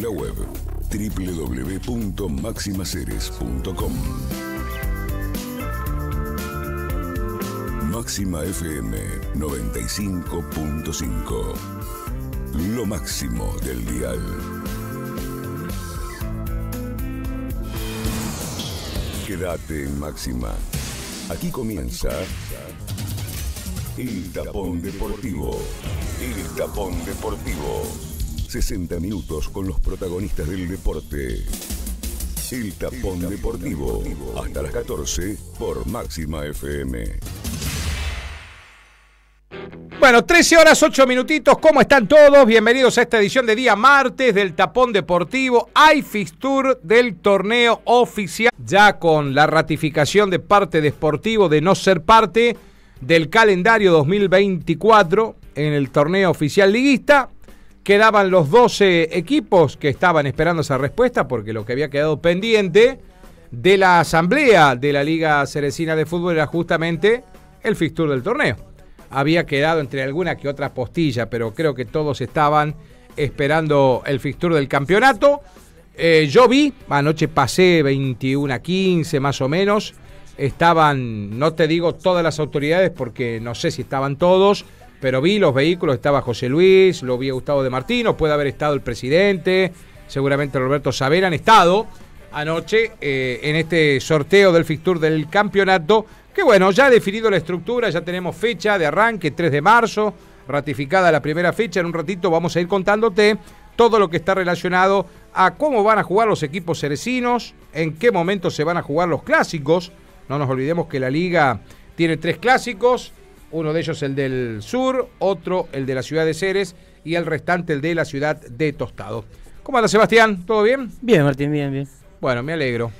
La web www.maximaceres.com Máxima FM 95.5 Lo máximo del dial. Quédate en Máxima. Aquí comienza El Tapón Deportivo. El Tapón Deportivo. 60 minutos con los protagonistas del deporte. El Tapón Deportivo. Hasta las 14 por Máxima FM. Bueno, 13 horas 8 minutitos, ¿cómo están todos? Bienvenidos a esta edición de día martes del Tapón Deportivo. Hay Tour del torneo oficial, ya con la ratificación de parte de Sportivo de no ser parte del calendario 2024 en el torneo oficial liguista. Quedaban los 12 equipos que estaban esperando esa respuesta porque lo que había quedado pendiente de la asamblea de la Liga Cerecina de Fútbol era justamente el Tour del torneo había quedado entre alguna que otra postilla, pero creo que todos estaban esperando el fixture del campeonato. Eh, yo vi, anoche pasé 21 a 15 más o menos, estaban, no te digo todas las autoridades porque no sé si estaban todos, pero vi los vehículos, estaba José Luis, lo vi a Gustavo de Martino, puede haber estado el presidente, seguramente Roberto Saber han estado anoche eh, en este sorteo del fixture del campeonato que bueno, ya ha definido la estructura, ya tenemos fecha de arranque, 3 de marzo, ratificada la primera fecha. En un ratito vamos a ir contándote todo lo que está relacionado a cómo van a jugar los equipos cerecinos, en qué momento se van a jugar los clásicos. No nos olvidemos que la liga tiene tres clásicos, uno de ellos el del sur, otro el de la ciudad de Ceres y el restante el de la ciudad de Tostado. ¿Cómo anda Sebastián? ¿Todo bien? Bien, Martín, bien, bien. Bueno, me alegro.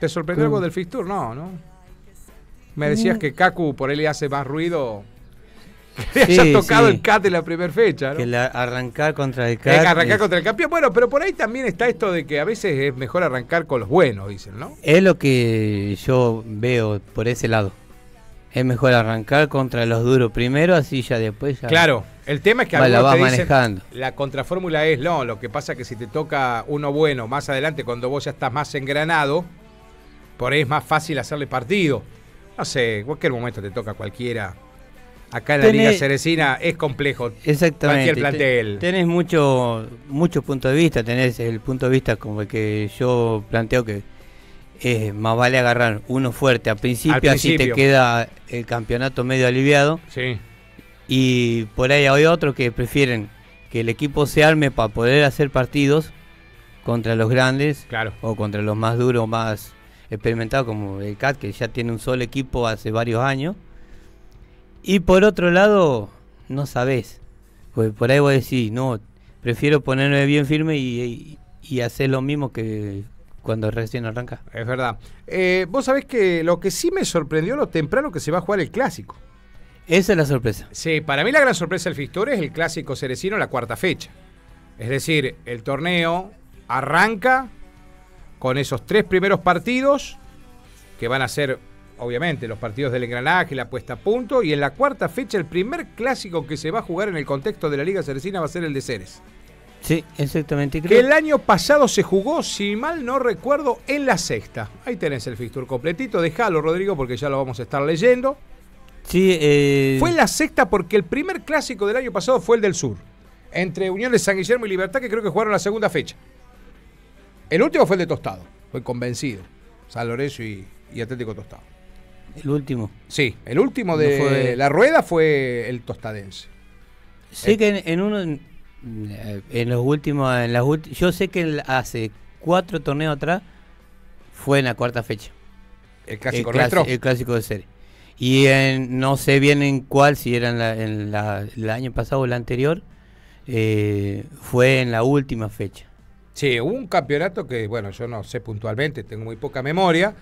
¿Te sorprendió algo del Fistur? No, ¿no? Me decías mm. que Kaku por él le hace más ruido que sí, haya tocado el CAT en la primera fecha, ¿no? Que arrancar contra el CAT. arrancar contra el campeón. Bueno, pero por ahí también está esto de que a veces es mejor arrancar con los buenos, dicen, ¿no? Es lo que yo veo por ese lado. Es mejor arrancar contra los duros primero, así ya después ya. Claro, el tema es que la va manejando. la contrafórmula es no, lo que pasa es que si te toca uno bueno más adelante, cuando vos ya estás más engranado, por ahí es más fácil hacerle partido no sé, en cualquier momento te toca cualquiera. Acá en la Liga Cerecina es complejo. Exactamente. Cualquier plantel. Tenés mucho, mucho punto de vista. Tenés el punto de vista como el que yo planteo que más vale agarrar uno fuerte al principio, así te queda el campeonato medio aliviado. Sí. Y por ahí hay otros que prefieren que el equipo se arme para poder hacer partidos contra los grandes claro. o contra los más duros, más experimentado como el CAT, que ya tiene un solo equipo hace varios años. Y por otro lado, no sabes. Pues por ahí voy a decir, no, prefiero ponerme bien firme y, hacer lo mismo que cuando recién arranca. Es verdad. Eh, vos sabés que lo que sí me sorprendió lo temprano que se va a jugar el clásico. Esa es la sorpresa. Sí, para mí la gran sorpresa del Fistor es el clásico cerecino la cuarta fecha. Es decir, el torneo arranca con esos tres primeros partidos, que van a ser obviamente los partidos del engranaje, la puesta a punto, y en la cuarta fecha el primer clásico que se va a jugar en el contexto de la Liga Cerecina va a ser el de Ceres. Sí, exactamente. Que el año pasado se jugó, si mal no recuerdo, en la sexta. Ahí tenés el fixture completito. Déjalo, Rodrigo, porque ya lo vamos a estar leyendo. Sí, eh... Fue en la sexta porque el primer clásico del año pasado fue el del sur. Entre Unión de San Guillermo y Libertad, que creo que jugaron la segunda fecha. El último fue el de Tostado, fue convencido. San Lorenzo y, Atlético Tostado. ¿El último? Sí, el último de la rueda fue el tostadense. Sé que en, uno, en, los últimos, en las yo sé que hace cuatro torneos atrás fue en la cuarta fecha. El clásico el El clásico de serie. Y no sé bien en cuál, si era en, el año pasado o el anterior, eh, fue en la última fecha. Sí, hubo un campeonato que, bueno, yo no sé puntualmente, tengo muy poca memoria,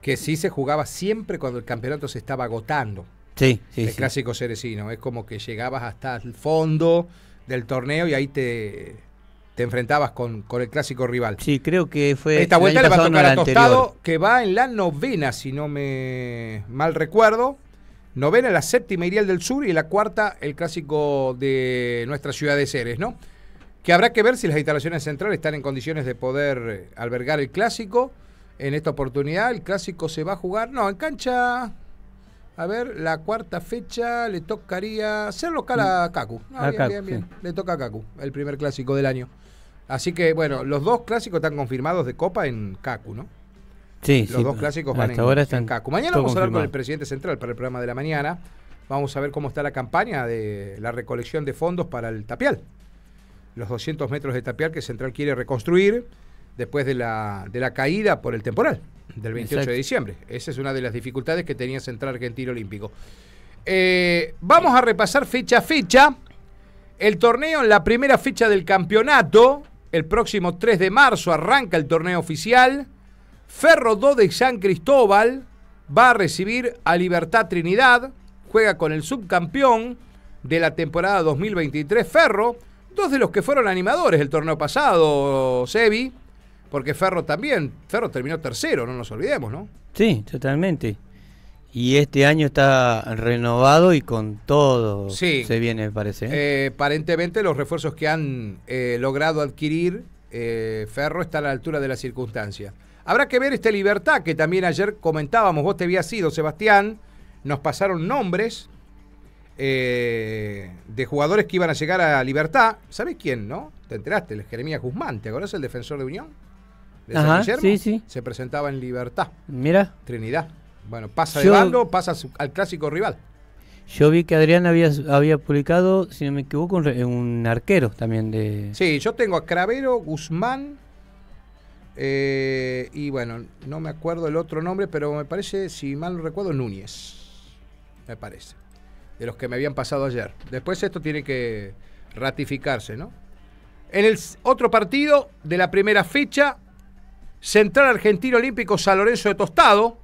que sí se jugaba siempre cuando el campeonato se estaba agotando. Sí, sí. El clásico cerecino. Es como que llegabas hasta el fondo del torneo y ahí te, te enfrentabas con, con el clásico rival. Sí, creo que fue. Esta vuelta le va a tocar a Tostado, que va en la novena, si no me mal recuerdo. Novena, la séptima Irial del Sur y la cuarta, el clásico de nuestra ciudad de Ceres, ¿no? que habrá que ver si las instalaciones centrales están en condiciones de poder eh, albergar el clásico. En esta oportunidad el clásico se va a jugar, no, en cancha, a ver, la cuarta fecha le tocaría ser local a Kaku. No, A bien, Kaku, bien, bien. sí. Le toca a Kaku, el primer clásico del año. Así que, bueno, los dos clásicos están confirmados de Copa en Kaku, ¿no? Sí, Los sí, dos clásicos van hasta en, ahora en están Caco. Mañana todo vamos a hablar con el presidente central para el programa de la mañana. Vamos a ver cómo está la campaña de la recolección de fondos para el tapial. Los 200 metros de tapial que Central quiere reconstruir después de la, de la caída por el temporal del 28 de diciembre. Esa es una de las dificultades que tenía Central Argentino Olímpico. Eh, vamos a repasar fecha a fecha. El torneo en la primera fecha del campeonato. El próximo 3 de marzo arranca el torneo oficial. Ferro 2 de San Cristóbal va a recibir a Libertad Trinidad. Juega con el subcampeón de la temporada 2023 Ferro. Dos de los que fueron animadores del torneo pasado, Sebi. Porque Ferro también. Ferro terminó tercero, no nos olvidemos, ¿no? Sí, totalmente. Y este año está renovado y con todo Sí. se viene, parece. ¿eh? Eh, aparentemente los refuerzos que han eh, logrado adquirir eh, Ferro están a la altura de la circunstancia. Habrá que ver este Libertad, que también ayer comentábamos, vos te habías ido, Sebastián, nos pasaron nombres de jugadores que iban a llegar a Libertad. ¿Sabés quién, no? Te enteraste, el Jeremías Guzmán, ¿te acordás el defensor de Unión? De San Ajá, Guillermo? sí, sí. Se presentaba en Libertad, Mira, Trinidad. Bueno, pasa de Yo- bando, pasa a su- al clásico rival. yo vi que Adrián había, había publicado, si no me equivoco, un, re- un arquero también de... Sí, yo tengo a Cravero, Guzmán eh, y bueno, no me acuerdo el otro nombre, pero me parece, si mal no recuerdo, Núñez. Me parece. De los que me habían pasado ayer. Después esto tiene que ratificarse, ¿no? En el s- otro partido de la primera fecha, Central Argentino Olímpico San Lorenzo de Tostado.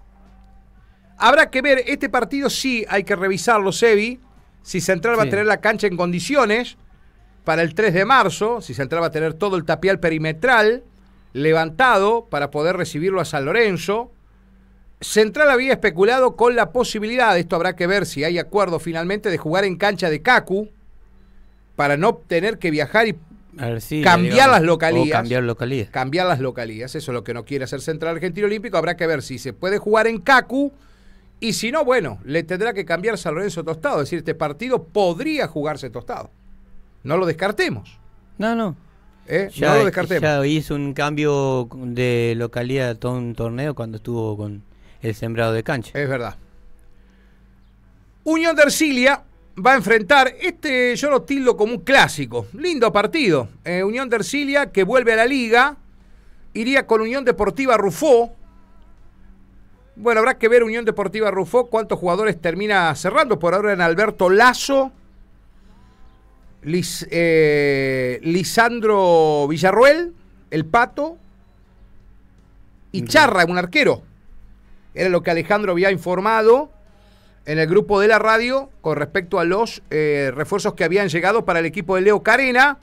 Habrá que ver, este partido sí hay que revisarlo, Sebi. Si Central va a tener la cancha en condiciones para el 3 de marzo, si Central va a tener todo el tapial perimetral levantado para poder recibirlo a San Lorenzo. Central había especulado con la posibilidad, esto habrá que ver si hay acuerdo finalmente, de jugar en cancha de Cacu para no tener que viajar y Cambiar las localías. cambiar localías. cambiar las localías. Eso es lo que no quiere hacer Central Argentino Olímpico. Habrá que ver si se puede jugar en Cacu. Y si no, bueno, le tendrá que cambiar San Lorenzo Tostado. Es decir, este partido podría jugarse Tostado. No lo descartemos. No, no. ¿eh? Ya, no lo descartemos. ya hizo un cambio de localidad a todo un torneo cuando estuvo con el sembrado de cancha. Es verdad. Unión de Ercilia va a enfrentar, este yo lo tildo como un clásico, lindo partido. Eh, Unión de Ercilia que vuelve a la liga, iría con Unión Deportiva Rufó. Bueno, habrá que ver Unión Deportiva Rufó cuántos jugadores termina cerrando. Por ahora en Alberto Lazo, Lis- eh, Lisandro Villarruel, el Pato, y Charra, un arquero. Era lo que Alejandro había informado en el grupo de la radio con respecto a los eh, refuerzos que habían llegado para el equipo de Leo Carena.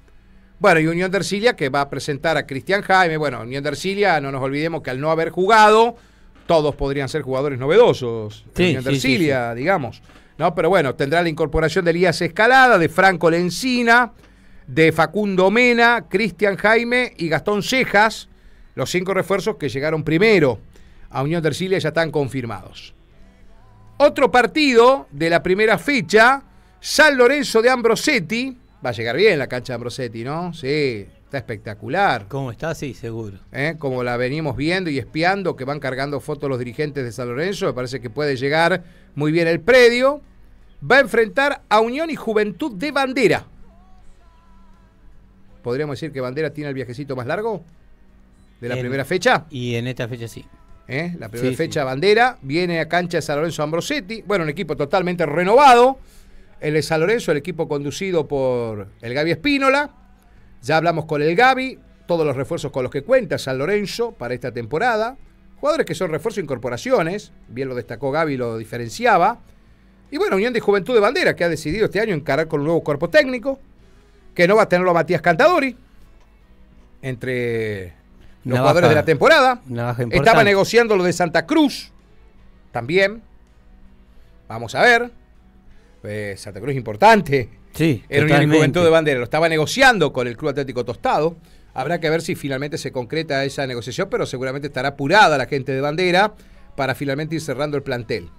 Bueno, y Unión de Ercilia que va a presentar a Cristian Jaime. Bueno, Unión de no nos olvidemos que al no haber jugado, todos podrían ser jugadores novedosos. Sí, Unión de sí, sí, Ercilia, digamos. No, pero bueno, tendrá la incorporación de Elías Escalada, de Franco Lencina, de Facundo Mena, Cristian Jaime y Gastón Cejas. Los cinco refuerzos que llegaron primero a Unión de ya están confirmados. Otro partido de la primera fecha, San Lorenzo de Ambrosetti. Va a llegar bien la cancha de Ambrosetti, ¿no? Sí, está espectacular. ¿Cómo está? Sí, seguro. ¿eh? Como la venimos viendo y espiando, que van cargando fotos los dirigentes de San Lorenzo. Me parece que puede llegar muy bien el predio. Va a enfrentar a Unión y Juventud de Bandera. ¿Podríamos decir que Bandera tiene el viajecito más largo de la En- primera fecha? Y en esta fecha sí. ¿Eh? La primera Sí, fecha sí. bandera, viene a cancha de San Lorenzo Ambrosetti, bueno, un equipo totalmente renovado, el de San Lorenzo, el equipo conducido por el Gaby Espínola, ya hablamos con el Gaby, todos los refuerzos con los que cuenta San Lorenzo para esta temporada, jugadores que son refuerzo e incorporaciones, bien lo destacó Gaby, lo diferenciaba, y bueno, Unión de Juventud de Bandera, que ha decidido este año encarar con un nuevo cuerpo técnico, que no va a tenerlo a Matías Cantadori, entre los jugadores de la temporada. Estaba negociando lo de Santa Cruz. También. Vamos a ver. Eh, Santa Cruz es importante Sí, y totalmente. Juventud de Bandera. Lo estaba negociando con el Club Atlético Tostado. Habrá que ver si finalmente se concreta esa negociación, pero seguramente estará apurada la gente de Bandera para finalmente ir cerrando el plantel.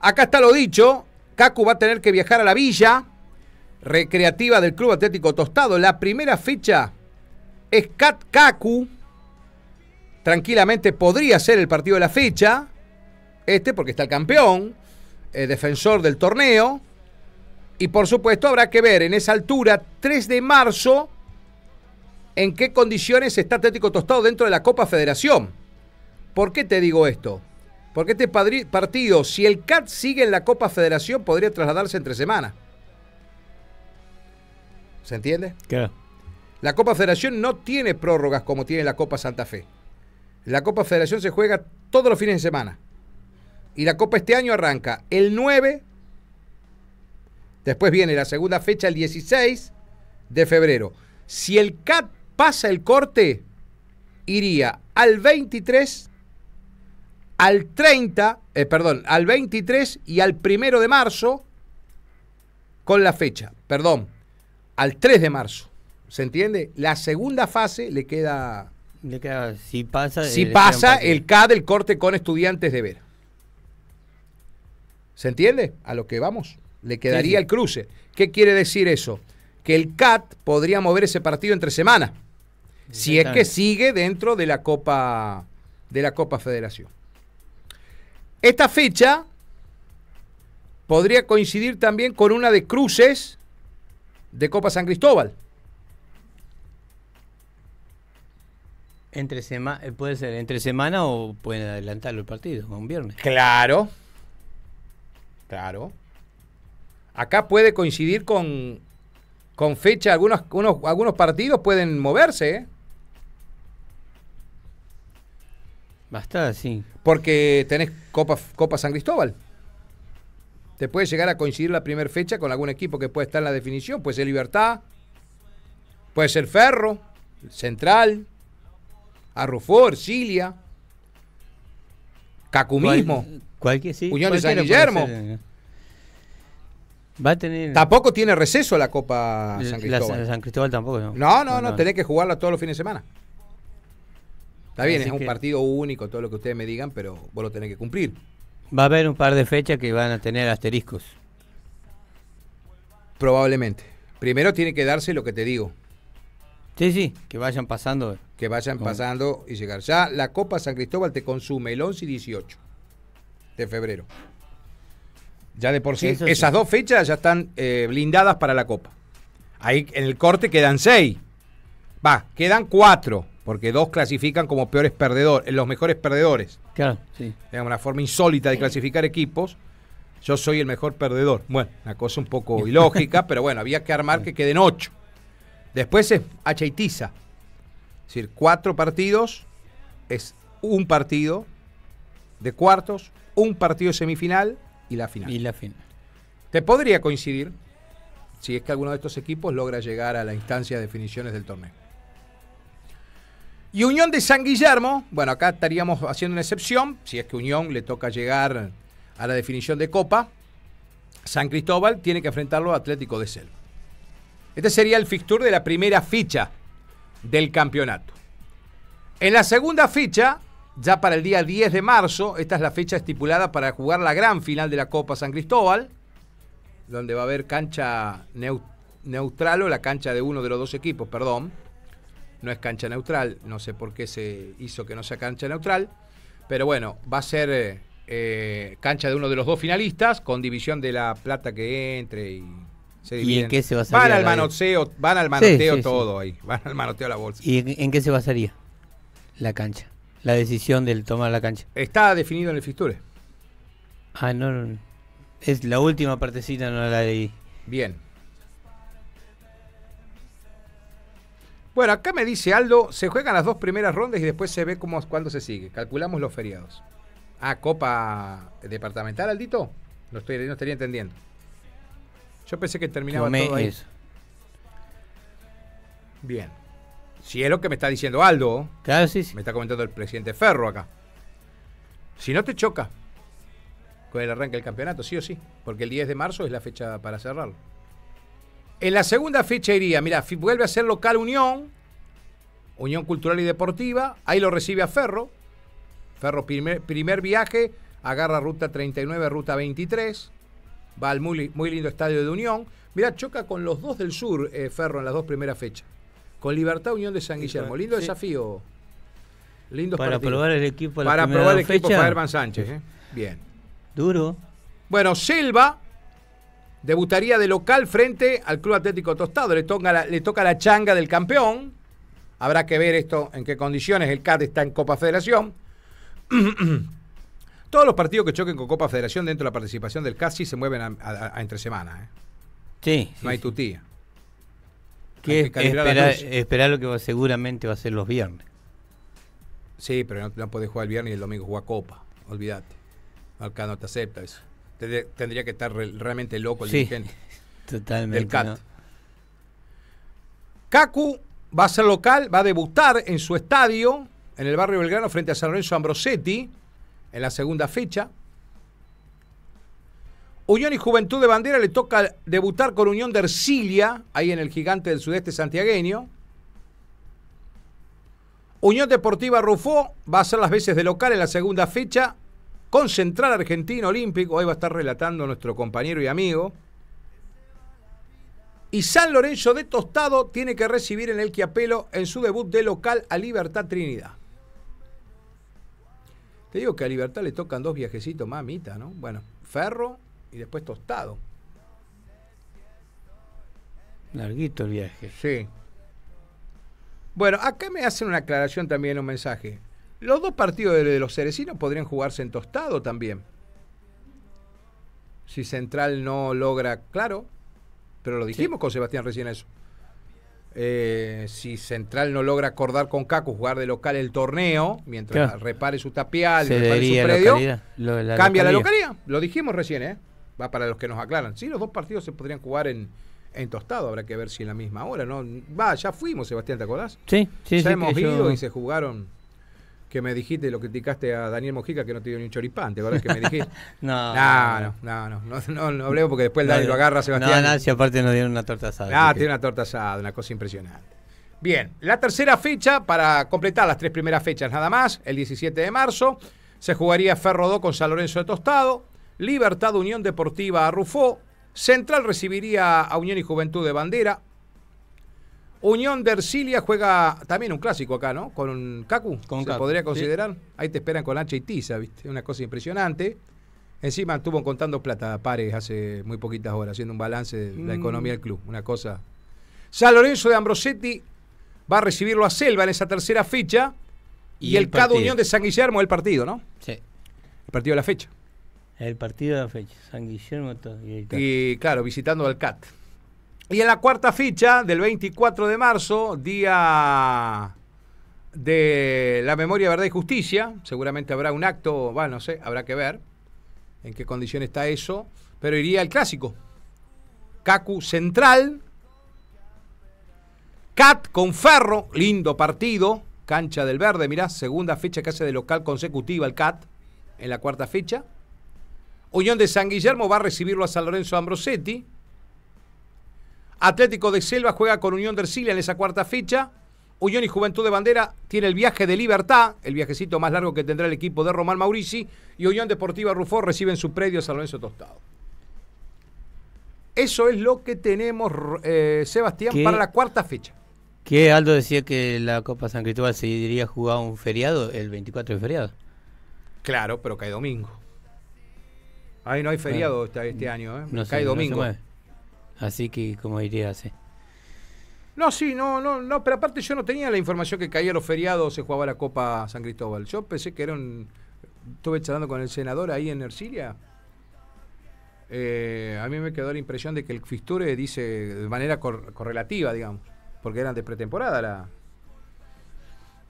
Acá está lo dicho. Cacu va a tener que viajar a la villa recreativa del Club Atlético Tostado. La primera fecha es Cat Cacu. Tranquilamente podría ser el partido de la fecha. Este porque está el campeón, el defensor del torneo. Y por supuesto habrá que ver en esa altura, 3 de marzo, en qué condiciones está Atlético Tostado dentro de la Copa Federación. ¿Por qué te digo esto? Porque este partido, si el CAT sigue en la Copa Federación, podría trasladarse entre semanas. ¿Se entiende? Claro. La Copa Federación no tiene prórrogas como tiene la Copa Santa Fe. La Copa Federación se juega todos los fines de semana. Y la Copa este año arranca el 9. Después viene la segunda fecha el 16 de febrero. Si el CAT pasa el corte, iría al 23, al 30, eh, perdón, al 23 y al 1 de marzo con la fecha. Perdón, al 3 de marzo. ¿Se entiende? La segunda fase le queda. Le queda- si pasa, Si eh, queda un pasa el K del corte con estudiantes de Vera. ¿Se entiende? A lo que vamos. Le quedaría sí. el cruce. ¿Qué quiere decir eso? Que el CAT podría mover ese partido entre semanas. Si es que sigue dentro de la Copa de la Copa Federación. Esta fecha podría coincidir también con una de cruces de Copa San Cristóbal. Entre sema- eh, puede ser entre semana o pueden adelantarlo el partido, un viernes. Claro. Claro. Acá puede coincidir con, con fecha. Algunos, unos- algunos partidos pueden moverse, ¿eh? Basta, sí. porque tenés Copa, Copa San Cristóbal. Te puede llegar a coincidir la primera fecha con algún equipo que puede estar en la definición. Puede ser Libertad, puede ser Ferro, Central, Arrufó, Ercilia, Cacu Cual- mismo. cualquier, sí, Unión de San Guillermo. ser, eh. Va a tener. Tampoco tiene receso la Copa la- San la- Cristóbal. San Cristóbal tampoco, ¿no? No, no, no, tenés que jugarla todos los fines de semana. Está bien, Así es un que- partido único, todo lo que ustedes me digan, pero vos lo tenés que cumplir. Va a haber un par de fechas que van a tener asteriscos. Probablemente. Primero tiene que darse lo que te digo, Sí, sí, que vayan pasando. que vayan pasando y llegar. Ya la Copa San Cristóbal te consume el 11 y 18 de febrero. Ya de por sí. esas dos fechas ya están eh, blindadas para la Copa. Ahí en el corte quedan seis. Va, quedan cuatro, porque dos clasifican como peores perdedores, los mejores perdedores. Claro, sí. Es una forma insólita de clasificar equipos. Yo soy el mejor perdedor. Bueno, una cosa un poco ilógica, pero bueno, había que armar que queden ocho. Después es hacha y tiza. Es decir, cuatro partidos es un partido de cuartos, un partido de semifinal y la final. Y la final. Te podría coincidir si es que alguno de estos equipos logra llegar a la instancia de definiciones del torneo. Y Unión de San Guillermo, bueno, acá estaríamos haciendo una excepción, si es que Unión le toca llegar a la definición de Copa, San Cristóbal tiene que enfrentarlo a Atlético de Selva. Este sería el fixture de la primera ficha del campeonato. En la segunda ficha, ya para el día 10 de marzo, esta es la fecha estipulada para jugar la gran final de la Copa San Cristóbal, donde va a haber cancha neu- neutral o la cancha de uno de los dos equipos, perdón. No es cancha neutral, no sé por qué se hizo que no sea cancha neutral, pero bueno, va a ser eh, eh, cancha de uno de los dos finalistas con división de la plata que entre y se ¿Y en qué se basaría Van al manoteo, van al manoteo sí, sí. todo ahí, van al manoteo a la bolsa. ¿Y en, en qué se basaría la cancha? La decisión del tomar la cancha. Está definido en el fixture. Ah, no, no. Es la última partecita, no la leí. Bien. Bueno, acá me dice Aldo, se juegan las dos primeras rondas y después se ve cómo, cuándo se sigue. Calculamos los feriados. Ah, Copa Departamental, Aldito. No, estoy, no estaría entendiendo. Yo pensé que terminaba Tomé todo ahí. eso. Bien. Si es lo que me está diciendo Aldo, Claro, sí, sí. me está comentando el presidente Ferro acá. Si no te choca con el arranque del campeonato, sí o sí. Porque el 10 de marzo es la fecha para cerrarlo. En la segunda fecha iría, mira, vuelve a ser local Unión, Unión Cultural y Deportiva, ahí lo recibe a Ferro. Ferro primer, primer viaje, agarra ruta 39, ruta 23, va al muy, muy lindo estadio de Unión. Mira, choca con los dos del sur, eh, Ferro, en las dos primeras fechas. Con Libertad Unión de San Guillermo. Lindo Sí. desafío. Lindo Para probar el equipo. la Para probar el equipo para Herman Sánchez. ¿eh? Bien. Duro. Bueno, Selva debutaría de local frente al Club Atlético Tostado. Le toca la, le toca la changa del campeón. Habrá que ver esto en qué condiciones. El CAT está en Copa Federación. Todos los partidos que choquen con Copa Federación dentro de la participación del CAT sí se mueven a, a- a entre semana. ¿eh? Sí. No hay tutía. Que Hay esperar, lo que va- seguramente va a ser los viernes. Sí, pero no, no podés jugar el viernes y el domingo jugar Copa. Olvídate. Acá no te acepta eso. Tendría, tendría que estar re- realmente loco el Sí. dirigente. Totalmente. Del CAT. ¿no? Cacu va a ser local, va a debutar en su estadio, en el barrio Belgrano, frente a San Lorenzo Ambrosetti, en la segunda fecha. Unión y Juventud de Bandera le toca debutar con Unión de Ercilia, ahí en el gigante del sudeste santiagueño. Unión Deportiva Rufó va a hacer las veces de local en la segunda fecha con Central Argentino Olímpico. Hoy va a estar relatando nuestro compañero y amigo. Y San Lorenzo de Tostado tiene que recibir en el Quiapelo en su debut de local a Libertad Trinidad. Te digo que a Libertad le tocan dos viajecitos mamita, ¿no? Bueno, Ferro y después Tostado. Larguito el viaje. Sí. Bueno, acá me hacen una aclaración también, un mensaje. Los dos partidos de, los cerecinos podrían jugarse en Tostado también. Si Central no logra, claro, pero lo dijimos con Sebastián recién eso. Eh, si Central no logra acordar con Cacu jugar de local el torneo, mientras Claro. repare su tapial, repare su predio, localidad, lo- la cambia la localidad. Lo dijimos recién, ¿eh? Va para los que nos aclaran. Sí, los dos partidos se podrían jugar en, en Tostado. Habrá que ver si en la misma hora, ¿no? Va, ya fuimos, Sebastián, ¿te acordás? Sí, sí, ya sí, hemos yo- ido y se jugaron. Que me dijiste, lo criticaste a Daniel Mojica, que no te dio ni un choripán, ¿te acordás que me dijiste? No, no, no, no, no, no, no, hablemos porque después el Dani lo agarra a Sebastián. No, no, si aparte nos dieron una torta asada. Ah, tiene una torta asada, una cosa impresionante. Bien, la tercera fecha, para completar las tres primeras fechas nada más, el 17 de marzo, se jugaría Ferro 2 con San Lorenzo de Tostado, Libertad Unión Deportiva a Rufó, Central recibiría a Unión y Juventud de Bandera, Unión de Ercilia juega también un clásico acá, ¿no? Con un Cacu, Con se Cacu, podría sí. considerar. Ahí te esperan con H y Tiza, ¿viste? Una cosa impresionante. Encima estuvo contando plata Pares hace muy poquitas horas, haciendo un balance de la Mm. economía del club. Una cosa. San Lorenzo de Ambrosetti va a recibirlo a Selva en esa tercera fecha. Y, Y el, el Cado. Unión de San Guillermo el partido, ¿no? Sí. El partido de la fecha. El partido de la fecha. San Guillermo todo, y está. Y claro, visitando al CAT. Y en la cuarta fecha del 24 de marzo, día de la memoria, verdad y justicia, seguramente habrá un acto, bueno, no sé, habrá que ver en qué condición está eso, pero iría el clásico. Cacu Central, CAT con Ferro, lindo partido, cancha del verde, mirá, segunda fecha que hace de local consecutiva el CAT en la cuarta fecha. Unión de San Guillermo va a recibirlo a San Lorenzo Ambrosetti. Atlético de Selva juega con Unión de Ercilia en esa cuarta fecha. Unión y Juventud de Bandera tiene el viaje de libertad, el viajecito más largo que tendrá el equipo de Román Maurici. Y Unión Deportiva Rufó recibe en su predio a San Lorenzo Tostado. Eso es lo que tenemos, eh, Sebastián, ¿Qué? para la cuarta fecha. Que Aldo decía que la Copa San Cristóbal se iría a jugar un feriado, el 24 de feriado. Claro, pero cae domingo. Ahí no hay feriado este, este año, ¿eh? No cae no se domingo. mueve. Así que, como iría así? No, sí, no, no, no, pero aparte yo no tenía la información que caía los feriados se jugaba la Copa San Cristóbal. Yo pensé que era un. Estuve charlando con el senador ahí en Ercilia. Eh, a mí me quedó la impresión de que el Fisture dice de manera cor- correlativa, digamos, porque eran de pretemporada la.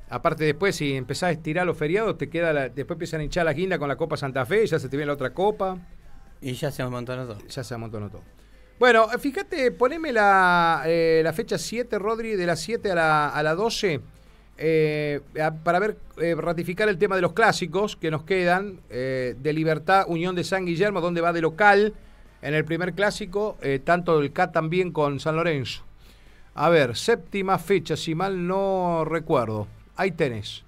Aparte después si empezás a estirar los feriados te queda la- después empiezan a hinchar la guinda con la Copa Santa Fe, ya se te viene la otra copa. Y ya se amontonó todo. Ya se amontonó todo. Bueno, fíjate, poneme la, eh, la fecha 7, Rodri, de las 7 a la, a la 12, eh, a- para ver, eh, ratificar el tema de los clásicos que nos quedan, eh, de Libertad, Unión de San Guillermo, donde va de local en el primer clásico, tanto el CAT también con San Lorenzo. A ver, séptima fecha, si mal no recuerdo. Ahí tenés.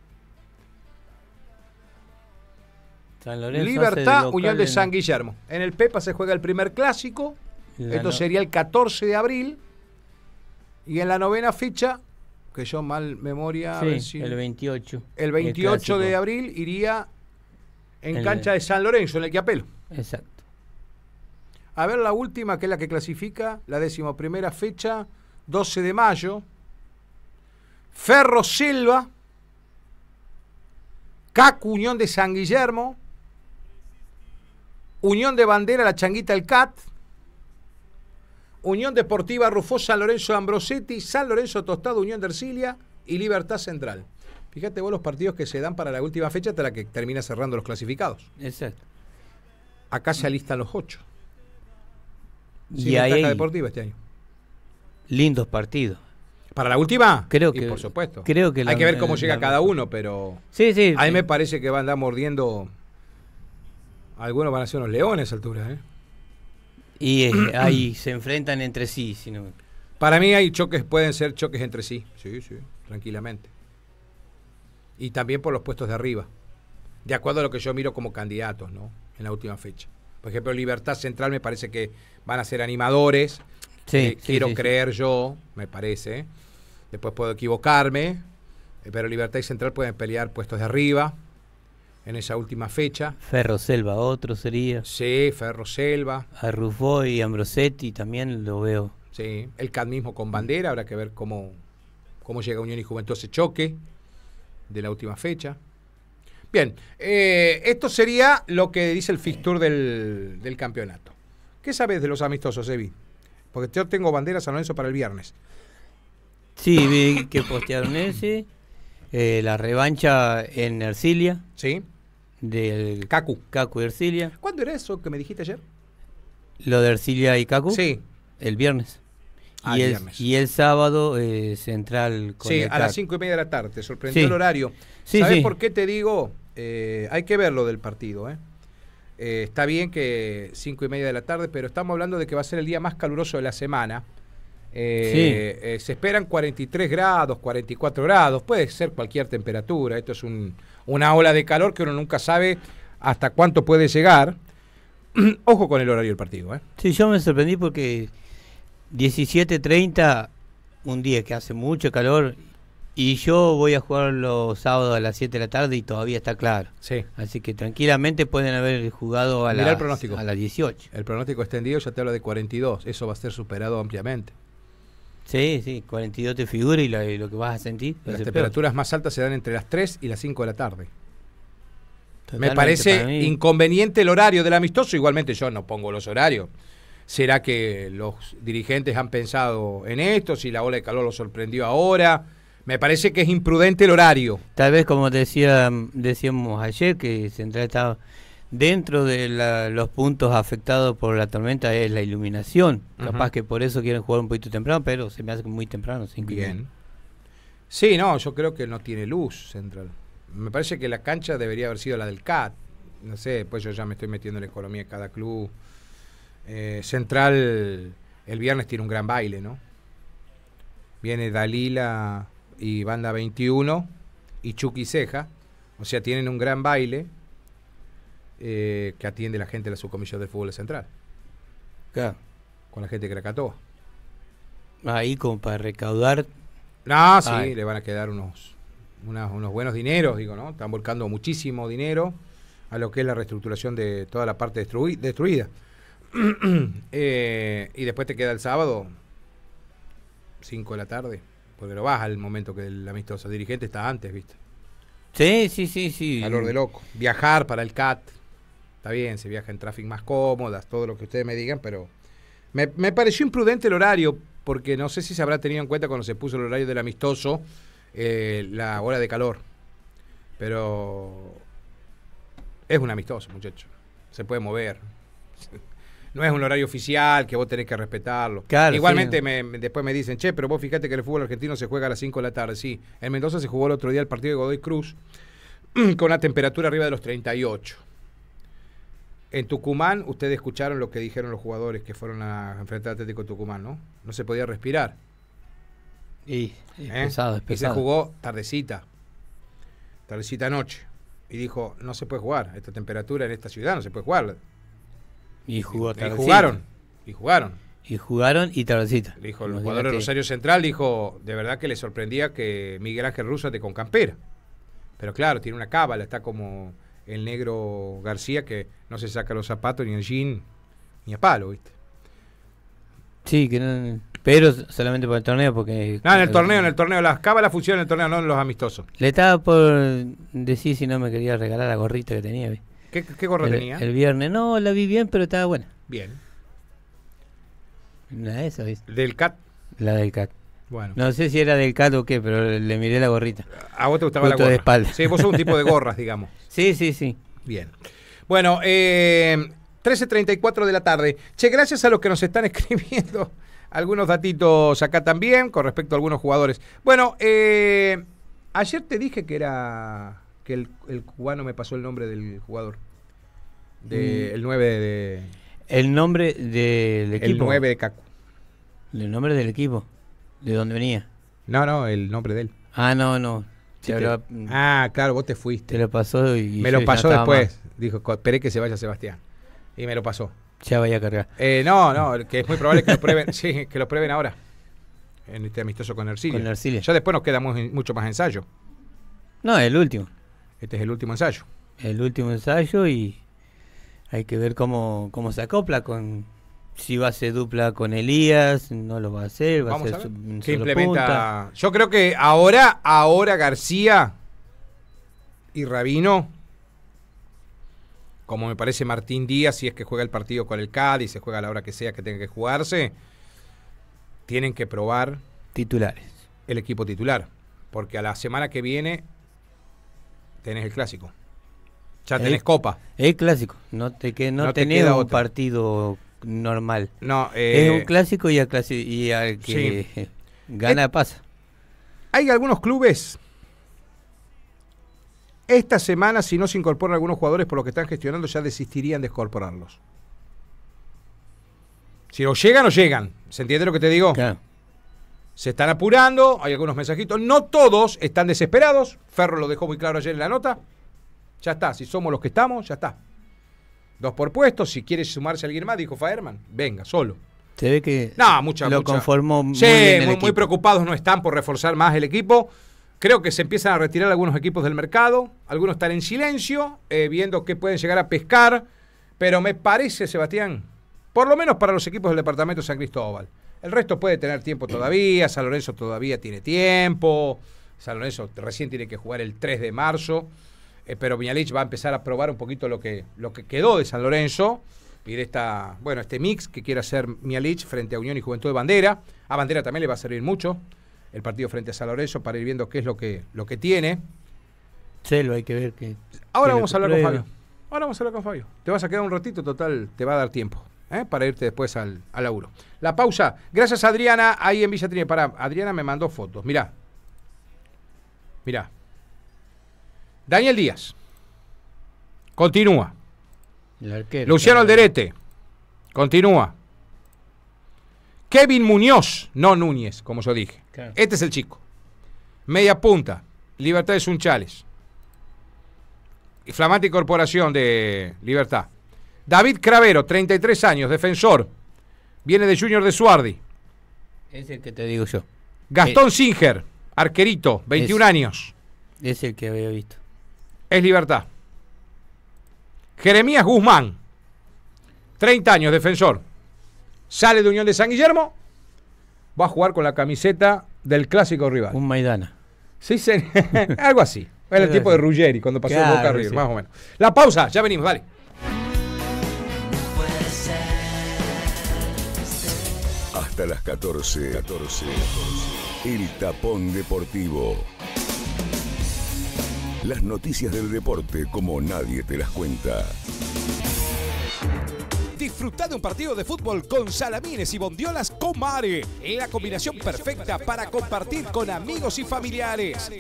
San Lorenzo de Libertad, Unión de en- San Guillermo. En el Pepa se juega el primer clásico. Esto sería el 14 de abril. Y en la novena fecha, que yo mal memoria. Sí, si- el 28. el 28 de abril iría en El- cancha de San Lorenzo, en el Quiapelo. Exacto. A ver la última, que es la que clasifica, la decimoprimera fecha, 12 de mayo. Ferro Silva. CAC Unión de San Guillermo. Unión de Bandera La Changuita El CAT. Unión Deportiva Rufó San Lorenzo Ambrosetti. San Lorenzo Tostado Unión de Ercilia. Y Libertad Central. Fíjate vos los partidos que se dan para la última fecha hasta la que termina cerrando los clasificados. Exacto. Acá se alistan los ocho. Sin y ahí hay deportiva este año. lindos partidos. ¿Para la última? Creo Y que- por supuesto. creo que Hay la- que ver cómo la- llega la- cada uno, pero Sí, sí. a mí me parece que van a andar mordiendo. Algunos van a ser unos leones a altura. ¿eh? Y eh, ahí se enfrentan entre sí. Sino, Para mí hay choques, pueden ser choques entre sí. Sí, sí, tranquilamente. Y también por los puestos de arriba. De acuerdo a lo que yo miro como candidatos, ¿no? En la última fecha. Por ejemplo, Libertad Central me parece que van a ser animadores. sí, Eh, sí, quiero sí, creer yo, me parece. Después puedo equivocarme, eh, pero Libertad y Central pueden pelear puestos de arriba en esa última fecha. Ferro Selva, otro sería. Sí, Ferro Selva, A Rufo y Ambrosetti también lo veo. sí. El CAD mismo con bandera, habrá que ver cómo, cómo llega Unión y Juventud a ese choque de la última fecha. Bien, eh, esto sería lo que dice el fixture del, del campeonato. ¿Qué sabes de los amistosos, Evi? Porque yo tengo bandera San Lorenzo para el viernes. Sí, vi que postearon ese. eh, la revancha en Ercilia, ¿Sí? Del Cacu. Cacu y Ercilia. ¿Cuándo era eso que me dijiste ayer? Lo de Ercilia y Cacu, Sí, el viernes. Ah, y, el viernes. y el sábado eh, central con sí, a las cinco y media de la tarde. Te sorprendió Sí. el horario. Sí, ¿Sabes sí. por qué te digo? Eh, hay que ver lo del partido. ¿eh? Eh, está bien que cinco y media de la tarde, pero estamos hablando de que va a ser el día más caluroso de la semana. Eh, eh, se esperan 43 grados, 44 grados, puede ser cualquier temperatura. Esto es un- una ola de calor que uno nunca sabe hasta cuánto puede llegar. Ojo con el horario del partido. ¿eh? Sí, yo me sorprendí porque 17.30, un día que hace mucho calor, y yo voy a jugar los sábados a las 7 de la tarde y todavía está claro. Sí. Así que tranquilamente pueden haber jugado a, Mirá el pronóstico. a las 18. El pronóstico extendido ya te habla de 42. Eso va a ser superado ampliamente. Sí, sí, 42 te figura y, y lo que vas a sentir. Las peor. temperaturas más altas se dan entre las 3 y las 5 de la tarde. Me parece inconveniente el horario del amistoso. Igualmente yo no pongo los horarios. ¿Será que los dirigentes han pensado en esto? Si la ola de calor los sorprendió ahora. Me parece que es imprudente el horario. Tal vez como decía, decíamos ayer, que Central estaba dentro de la- los puntos afectados por la tormenta es la iluminación. Capaz que por eso quieren jugar un poquito temprano, pero se me hace muy temprano. y Bien. media. Sí, no, yo creo que no tiene luz Central. Me parece que la cancha debería haber sido la del CAT. No sé, pues yo ya me estoy metiendo en la economía de cada club. Eh, Central el viernes tiene un gran baile, ¿no? Viene Dalila y Banda 21 y Chucky Ceja. O sea, tienen un gran baile eh, que atiende la gente de la subcomisión del fútbol Central, Claro. con la gente de Krakatoa. Ahí como para recaudar. No, sí, Ay. le van a quedar unos, buenos dineros, digo, ¿no? Están volcando muchísimo dinero a lo que es la reestructuración de toda la parte destrui- destruida. Eh, y después te queda el sábado, 5 de la tarde, porque lo vas al momento que el amistoso dirigente está antes, ¿viste? Sí, sí, sí, sí. Calor de loco. Viajar para el CAT, está bien, se viaja en tráfico más cómodas, todo lo que ustedes me digan, pero me, me pareció imprudente el horario, porque no sé si se habrá tenido en cuenta cuando se puso el horario del amistoso, eh, la hora de calor. Pero es un amistoso, muchacho. Se puede mover. No es un horario oficial que vos tenés que respetarlo. Claro, Igualmente sí. me- me- después me dicen, che, pero vos fíjate que el fútbol argentino se juega a las 5 de la tarde. Sí, en Mendoza se jugó el otro día el partido de Godoy Cruz con una temperatura arriba de los 38. En Tucumán, ustedes escucharon lo que dijeron los jugadores que fueron a enfrentar al Atlético Tucumán, ¿no? No se podía respirar. Y, y ¿eh? pesado, es Y se pesado. jugó tardecita. Tardecita noche. Y dijo, no se puede jugar. A esta temperatura en esta ciudad no se puede jugar. Y jugó Y tardecita. jugaron. Y jugaron. Y jugaron y tardecita. Le Dijo, el Imagínate. jugador de Rosario Central dijo, de verdad que le sorprendía que Miguel Ángel Russo esté con campera. Pero claro, tiene una cábala, está como el negro García que no se saca los zapatos ni el jean ni a palo, ¿viste? Sí, que no, pero solamente por el torneo, porque... No, en el torneo, en el torneo, las cábalas funcionan en el torneo, no en los amistosos. Le estaba por decir si no me quería regalar la gorrita que tenía. ¿Qué, qué gorro el, tenía? el viernes. No, la vi bien, pero estaba buena. Bien. Una de esas, ¿viste? Del CAT, La del CAT. Bueno. No sé si era del CAT o qué, pero le miré la gorrita. A vos te gustaba la Justo gorra. de espalda. Sí, vos sos un tipo de gorras, digamos. Sí, sí, sí. Bien. Bueno, eh, 13.34 de la tarde. Che, gracias a los que nos están escribiendo algunos datitos acá también con respecto a algunos jugadores. Bueno, eh, ayer te dije que era que el, el cubano me pasó el nombre del jugador. De, Mm. El 9 de, El nombre del equipo. el 9 de Cacu. El nombre del equipo. ¿De dónde venía? No, no, el nombre de él. Ah, no, no. Sí, Te, te- ah, claro, vos te te fuiste. lo pasó y... me lo pasó después. Dijo, "Co- esperé que se vaya Sebastián. Y me lo pasó. Ya vaya a cargar. Eh, no, no, que es muy probable que lo prueben, sí, que lo prueben ahora. En este amistoso con Ercilia. Con. Ya después nos queda muy- mucho más ensayo. No, el último. Este es el último ensayo. El último ensayo y hay que ver cómo, cómo se acopla con... Si va a ser dupla con Elías, no lo va a hacer, va Vamos a a ser ver. su- un Que solo implementa. punta. Yo creo que ahora, ahora García y Rabino, como me parece Martín Díaz, si es que juega el partido con el Cádiz, se juega a la hora que sea que tenga que jugarse, tienen que probar Titulares. el equipo titular. Porque a la semana que viene tenés el clásico. Ya El- tenés copa. Es clásico, no te, que, no No te tenés queda un otra. partido normal. No, eh, es un clásico y, al y al que gana pasa. Hay algunos clubes. Esta semana, si no se incorporan algunos jugadores por lo que están gestionando, ya desistirían de incorporarlos. Si no llegan, no llegan. ¿Se entiende lo que te digo? Claro. Se están apurando, hay algunos mensajitos. No todos están desesperados. Ferro lo dejó muy claro ayer en la nota. Ya está, si somos los que estamos, ya está. Dos por puesto, si quiere sumarse alguien más, dijo Faerman, venga, solo. Se ve que No, mucha, lo mucha- conformó muy Sí, bien el muy, preocupados no están por reforzar más el equipo. Creo que se empiezan a retirar algunos equipos del mercado. Algunos están en silencio, eh, viendo qué pueden llegar a pescar. Pero me parece, Sebastián, por lo menos para los equipos del departamento de San Cristóbal. El resto puede tener tiempo todavía. San Lorenzo todavía tiene tiempo. San Lorenzo recién tiene que jugar el 3 de marzo. Eh, pero Viñalich va a empezar a probar un poquito lo que, lo que quedó de San Lorenzo y de esta, bueno, este mix que quiere hacer Mialich frente a Unión y Juventud de Bandera. A Bandera también le va a servir mucho el partido frente a San Lorenzo para ir viendo qué es lo que, lo que tiene. Celo, hay que ver que. Ahora que vamos lo a hablar con. Fabio. Ahora vamos a hablar con Fabio. Te vas a quedar un ratito, total, te va a dar tiempo. ¿eh? Para irte después al, al laburo. La pausa. Gracias Adriana, ahí en Villa Trini. Pará, Adriana me mandó fotos. Mirá. Mirá. Daniel Díaz. Continúa. Arquero. Luciano claro. Alderete. Continúa. Kevin Muñoz, no Núñez, como yo dije. Claro. Este es el chico. Media punta. Libertad de Sunchales. Y flamante incorporación de Libertad. David Cravero, 33 años, defensor. Viene de Junior de Suardi. Es el que te digo yo. Gastón Singer, arquerito, 21 Es- años. Es el que había visto. Es Libertad. Jeremías Guzmán, 30 años, defensor. Sale de Unión de San Guillermo. Va a jugar con la camiseta del clásico rival. Un Maidana. Sí, se- algo así. Era el tipo de. Ruggeri cuando pasó Claro, Boca a River, sí. más o menos. La pausa, ya venimos, dale. Hasta las 14. 14. El tapón deportivo. Las noticias del deporte como nadie te las cuenta. Disfruta de un partido de fútbol con salamines y bondiolas Comare. La combinación perfecta para compartir con amigos y familiares.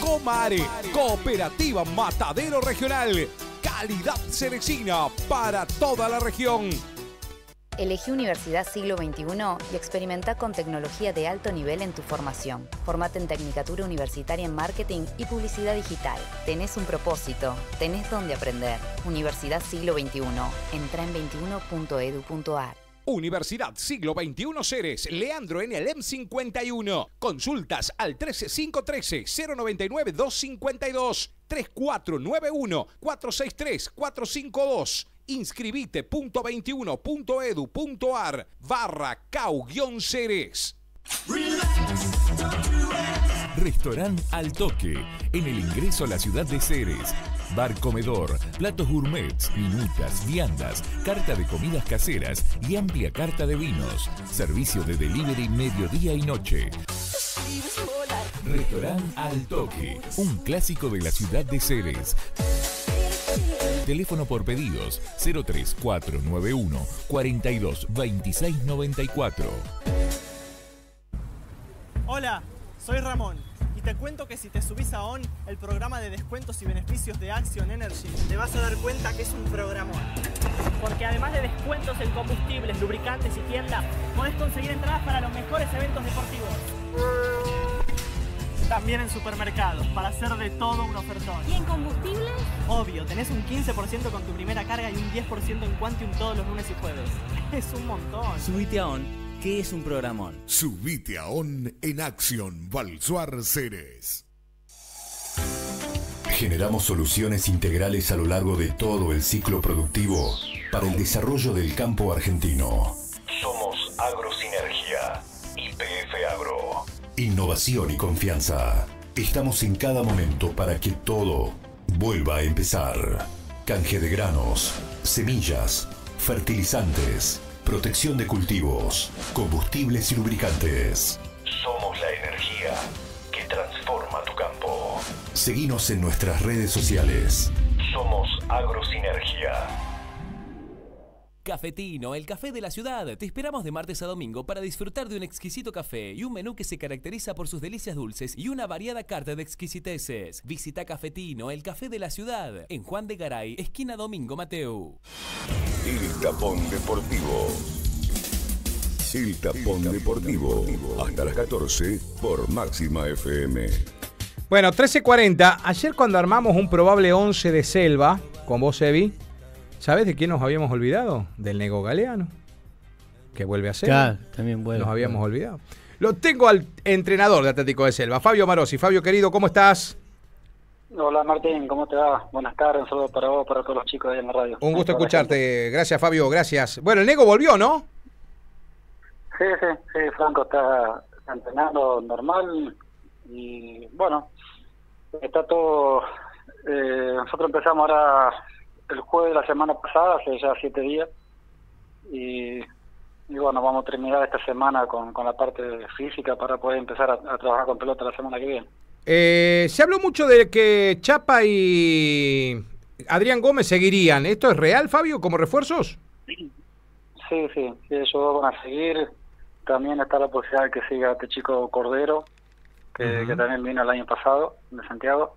Comare, Cooperativa Matadero Regional. calidad cerecina para toda la región. Elegí Universidad Siglo XXI y experimenta con tecnología de alto nivel en tu formación. Formate en Tecnicatura Universitaria en Marketing y Publicidad Digital. Tenés un propósito, tenés donde aprender. Universidad Siglo XXI. Entra en 21.edu.ar. Universidad Siglo XXI Ceres, Leandro en el M51. Consultas al 13513-099-252, 3491-463-452. Inscribite.21.edu.ar barra cau-ceres. Restaurant Al Toque, en el ingreso a la ciudad de Ceres. Bar comedor, platos gourmets, minutas, viandas, carta de comidas caseras y amplia carta de vinos. Servicio de delivery mediodía y noche. Restaurant Al Toque, un clásico de la ciudad de Ceres. Teléfono por pedidos 03491 42 26 94. Hola, soy Ramón y te cuento que si te subís a ON, el programa de descuentos y beneficios de Action Energy, te vas a dar cuenta que es un programón. Porque además de descuentos en combustibles, lubricantes y tiendas, podés conseguir entradas para los mejores eventos deportivos. También en supermercados, para hacer de todo un ofertón. ¿Y en combustibles? Obvio, tenés un 15% con tu primera carga y un 10% en Quantium todos los lunes y jueves. Es un montón. Subite a ON, que es un programón. Subite a ON en Acción Valsuar Ceres. Generamos soluciones integrales a lo largo de todo el ciclo productivo para el desarrollo del campo argentino. Somos Agro. Innovación y confianza. Estamos en cada momento para que todo vuelva a empezar. Canje de granos, semillas, fertilizantes, protección de cultivos, combustibles y lubricantes. Somos la energía que transforma tu campo. Seguimos en nuestras redes sociales. Somos Agrosinergia. Cafetino, el café de la ciudad. Te esperamos de martes a domingo para disfrutar de un exquisito café y un menú que se caracteriza por sus delicias dulces y una variada carta de exquisiteces. Visita Cafetino, el café de la ciudad, en Juan de Garay, esquina Domingo Mateu. El tapón deportivo. El tapón deportivo. Hasta las 14 por Máxima FM. Bueno, 13.40. Ayer cuando armamos un probable 11 de selva, con vos, Evi, ¿sabes de quién nos habíamos olvidado? Del Nego Galeano, que vuelve a ser. Claro, también vuelve. Nos habíamos olvidado. Lo tengo al entrenador de Atlético de Selva, Fabio Marosi. Fabio, querido, ¿cómo estás? Hola Martín, ¿cómo te va? Buenas tardes, un saludo para vos, para todos los chicos en la radio. Un gusto escucharte. Gracias, Fabio, gracias. Bueno, el Nego volvió, ¿no? Sí, sí, sí, Franco está está entrenando normal y bueno, está todo... eh, nosotros empezamos ahora el jueves de la semana pasada, hace ya siete días, y, y bueno, vamos a terminar esta semana con, con la parte física para poder empezar a, a trabajar con pelota la semana que viene. Eh, se habló mucho de que Chapa y Adrián Gómez seguirían. ¿Esto es real, Fabio, como refuerzos? Sí, sí, sí, ellos van a seguir. También está la posibilidad de que siga este chico Cordero, que, también vino el año pasado de Santiago.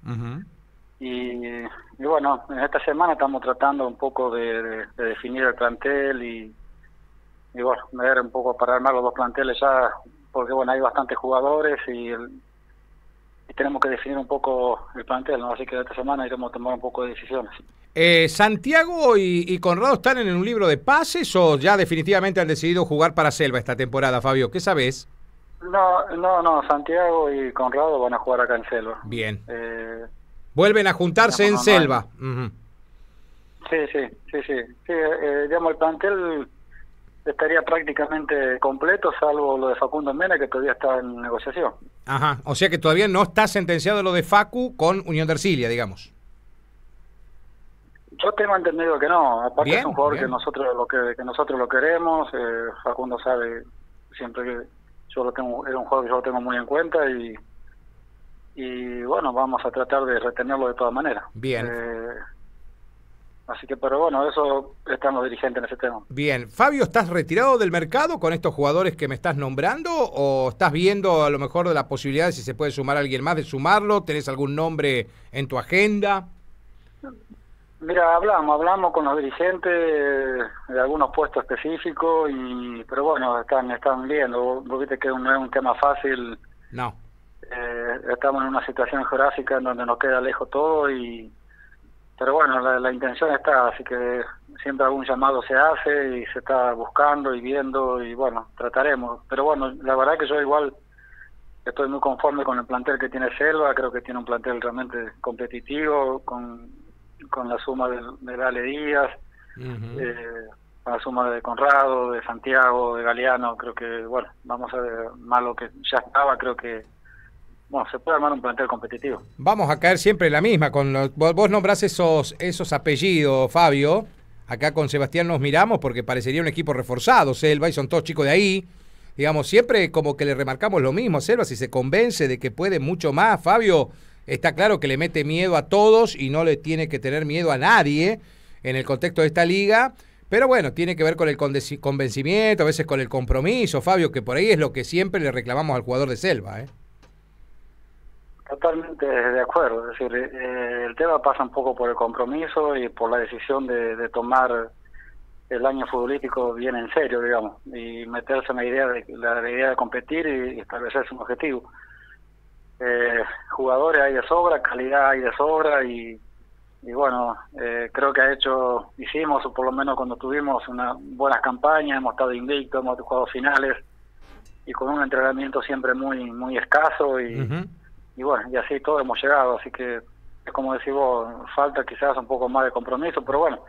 Y, y bueno, en esta semana estamos tratando un poco de, de- de definir el plantel y, y bueno, ver un poco para armar los dos planteles ya, porque bueno, hay bastantes jugadores y, el- y tenemos que definir un poco el plantel, ¿no? Así que esta semana iremos a tomar un poco de decisiones. Eh, ¿Santiago y, y Conrado están en un libro de pases o ya definitivamente han decidido jugar para Selva esta temporada, Fabio? ¿Qué sabes? No, no, no, Santiago y Conrado van a jugar acá en Selva. Bien. Eh, Vuelven a juntarse en Selva. Sí, sí, sí, sí. sí eh, digamos, el plantel estaría prácticamente completo, salvo lo de Facundo Mena, que todavía está en negociación. Ajá. O sea que todavía no está sentenciado lo de Facu con Unión de Ercilia, digamos. Yo tengo entendido que no, aparte Bien, es un jugador bien. que nosotros lo que, que nosotros lo queremos, eh, Facundo sabe siempre que yo lo tengo, es un jugador que yo lo tengo muy en cuenta y y bueno, vamos a tratar de retenerlo de todas maneras. Bien. Eh, así que, pero bueno, eso están los dirigentes en ese tema. Bien. Fabio, ¿estás retirado del mercado con estos jugadores que me estás nombrando o estás viendo a lo mejor de la posibilidad de si se puede sumar alguien más de sumarlo? ¿Tenés algún nombre en tu agenda? Mira, hablamos, hablamos con los dirigentes de algunos puestos específicos, y pero bueno, están están viendo. Vos viste que no es un tema fácil. No. Eh, estamos en una situación geográfica en donde nos queda lejos todo y pero bueno la, la, intención está así que siempre algún llamado se hace y se está buscando y viendo y bueno trataremos. Pero bueno la verdad que yo igual estoy muy conforme con el plantel que tiene Selva creo que tiene un plantel realmente competitivo con, con la suma de, de Dale Díaz eh, con la suma de Conrado de Santiago de Galeano creo que bueno vamos a ver más lo que ya estaba creo que bueno, se puede armar un plantel competitivo. Vamos a caer siempre en la misma. Con vos nombrás esos, esos apellidos, Fabio. Acá con Sebastián nos miramos porque parecería un equipo reforzado, Selva, y son todos chicos de ahí. Digamos, siempre como que le remarcamos lo mismo a Selva, si se convence de que puede mucho más, Fabio, está claro que le mete miedo a todos y no le tiene que tener miedo a nadie en el contexto de esta liga. Pero bueno, tiene que ver con el convencimiento, a veces con el compromiso, Fabio, que por ahí es lo que siempre le reclamamos al jugador de Selva. ¿eh? Totalmente de acuerdo, es decir, eh, el tema pasa un poco por el compromiso y por la decisión de, tomar el año futbolístico bien en serio, digamos, y meterse en la idea de, la, idea de competir y, establecerse un objetivo. Eh, jugadores hay de sobra, calidad hay de sobra y, y bueno, eh, creo que ha hecho, hicimos, o por lo menos cuando tuvimos una buenas campañas, hemos estado invictos, hemos jugado finales y con un entrenamiento siempre muy muy escaso y y bueno, y así todos hemos llegado, así que es como decís vos, falta quizás un poco más de compromiso, pero bueno,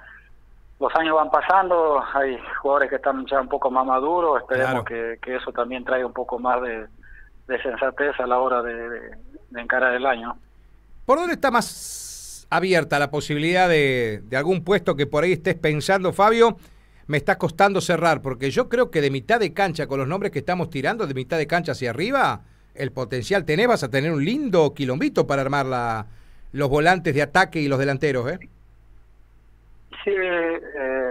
los años van pasando, hay jugadores que están ya un poco más maduros, esperemos que, eso también traiga un poco más de, sensatez a la hora de, encarar el año. ¿Por dónde está más abierta la posibilidad de, de algún puesto que por ahí estés pensando, Fabio? Me está costando cerrar, porque yo creo que de mitad de cancha, con los nombres que estamos tirando, de mitad de cancha hacia arriba, el potencial tenés, vas a tener un lindo quilombito para armar la, los volantes de ataque y los delanteros, ¿eh? Sí, eh,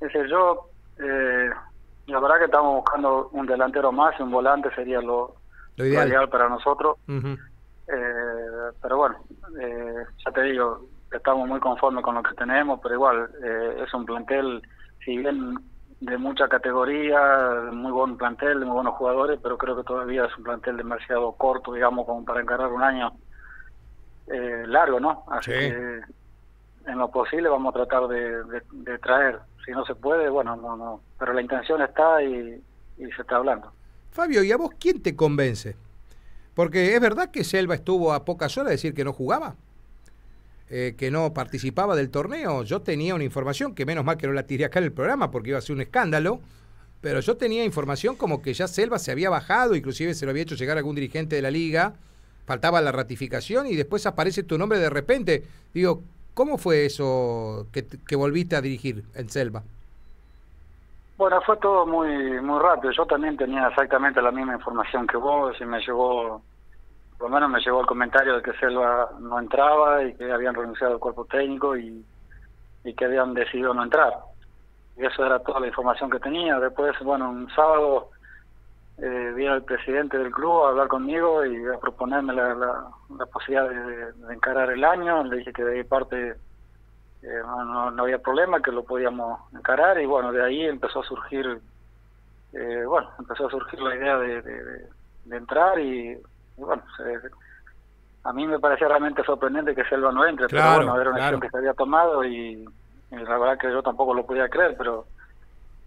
es yo, eh, la verdad que estamos buscando un delantero más y un volante sería lo, ideal. para nosotros. eh, pero bueno, eh, ya te digo, estamos muy conformes con lo que tenemos, pero igual eh, es un plantel, si bien de mucha categoría, muy buen plantel, de muy buenos jugadores, pero creo que todavía es un plantel demasiado corto, digamos, como para encarar un año eh, largo, ¿no? Así que en lo posible vamos a tratar de, traer. Si no se puede, bueno, no, no. Pero la intención está y, y se está hablando. Fabio, ¿y a vos quién te convence? Porque es verdad que Selva estuvo a pocas horas de decir que no jugaba. Eh, que no participaba del torneo. Yo tenía una información, que menos mal que no la tiré acá en el programa porque iba a ser un escándalo, pero yo tenía información como que ya Selva se había bajado, inclusive se lo había hecho llegar algún dirigente de la liga, faltaba la ratificación y después aparece tu nombre de repente. Digo, ¿cómo fue eso que, que volviste a dirigir en Selva? Bueno, fue todo muy muy rápido. Yo también tenía exactamente la misma información que vos y me llegó por lo menos me llegó el comentario de que Selva no entraba y que habían renunciado al cuerpo técnico y, que habían decidido no entrar. Y eso era toda la información que tenía. Después, bueno, un sábado eh, vino el presidente del club a hablar conmigo y a proponerme la, posibilidad de, encarar el año. Le dije que de ahí parte eh, no, no, había problema, que lo podíamos encarar y bueno, de ahí empezó a surgir, eh, bueno, empezó a surgir la idea de, de entrar y bueno, a mí me parecía realmente sorprendente que Selva no entre, pero bueno, era una decisión que se había tomado y, la verdad que yo tampoco lo podía creer, pero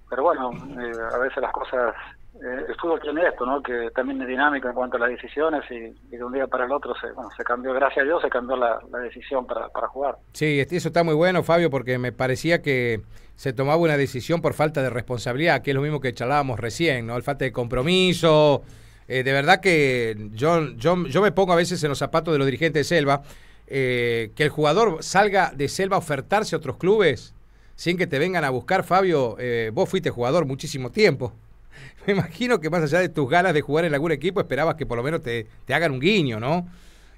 pero bueno, eh, a veces las cosas, eh, el fútbol tiene esto, ¿no? Que también es dinámico en cuanto a las decisiones y, de un día para el otro se, bueno, se cambió, gracias a Dios se cambió la, decisión para, para jugar. Sí, eso está muy bueno, Fabio, porque me parecía que se tomaba una decisión por falta de responsabilidad, que es lo mismo que charlábamos recién, ¿no? El falta de compromiso, eh, de verdad que yo, yo, yo me pongo a veces en los zapatos de los dirigentes de Selva, eh, que el jugador salga de Selva a ofertarse a otros clubes sin que te vengan a buscar, Fabio, eh, vos fuiste jugador muchísimo tiempo. Me imagino que más allá de tus ganas de jugar en algún equipo, esperabas que por lo menos te, te hagan un guiño, ¿no?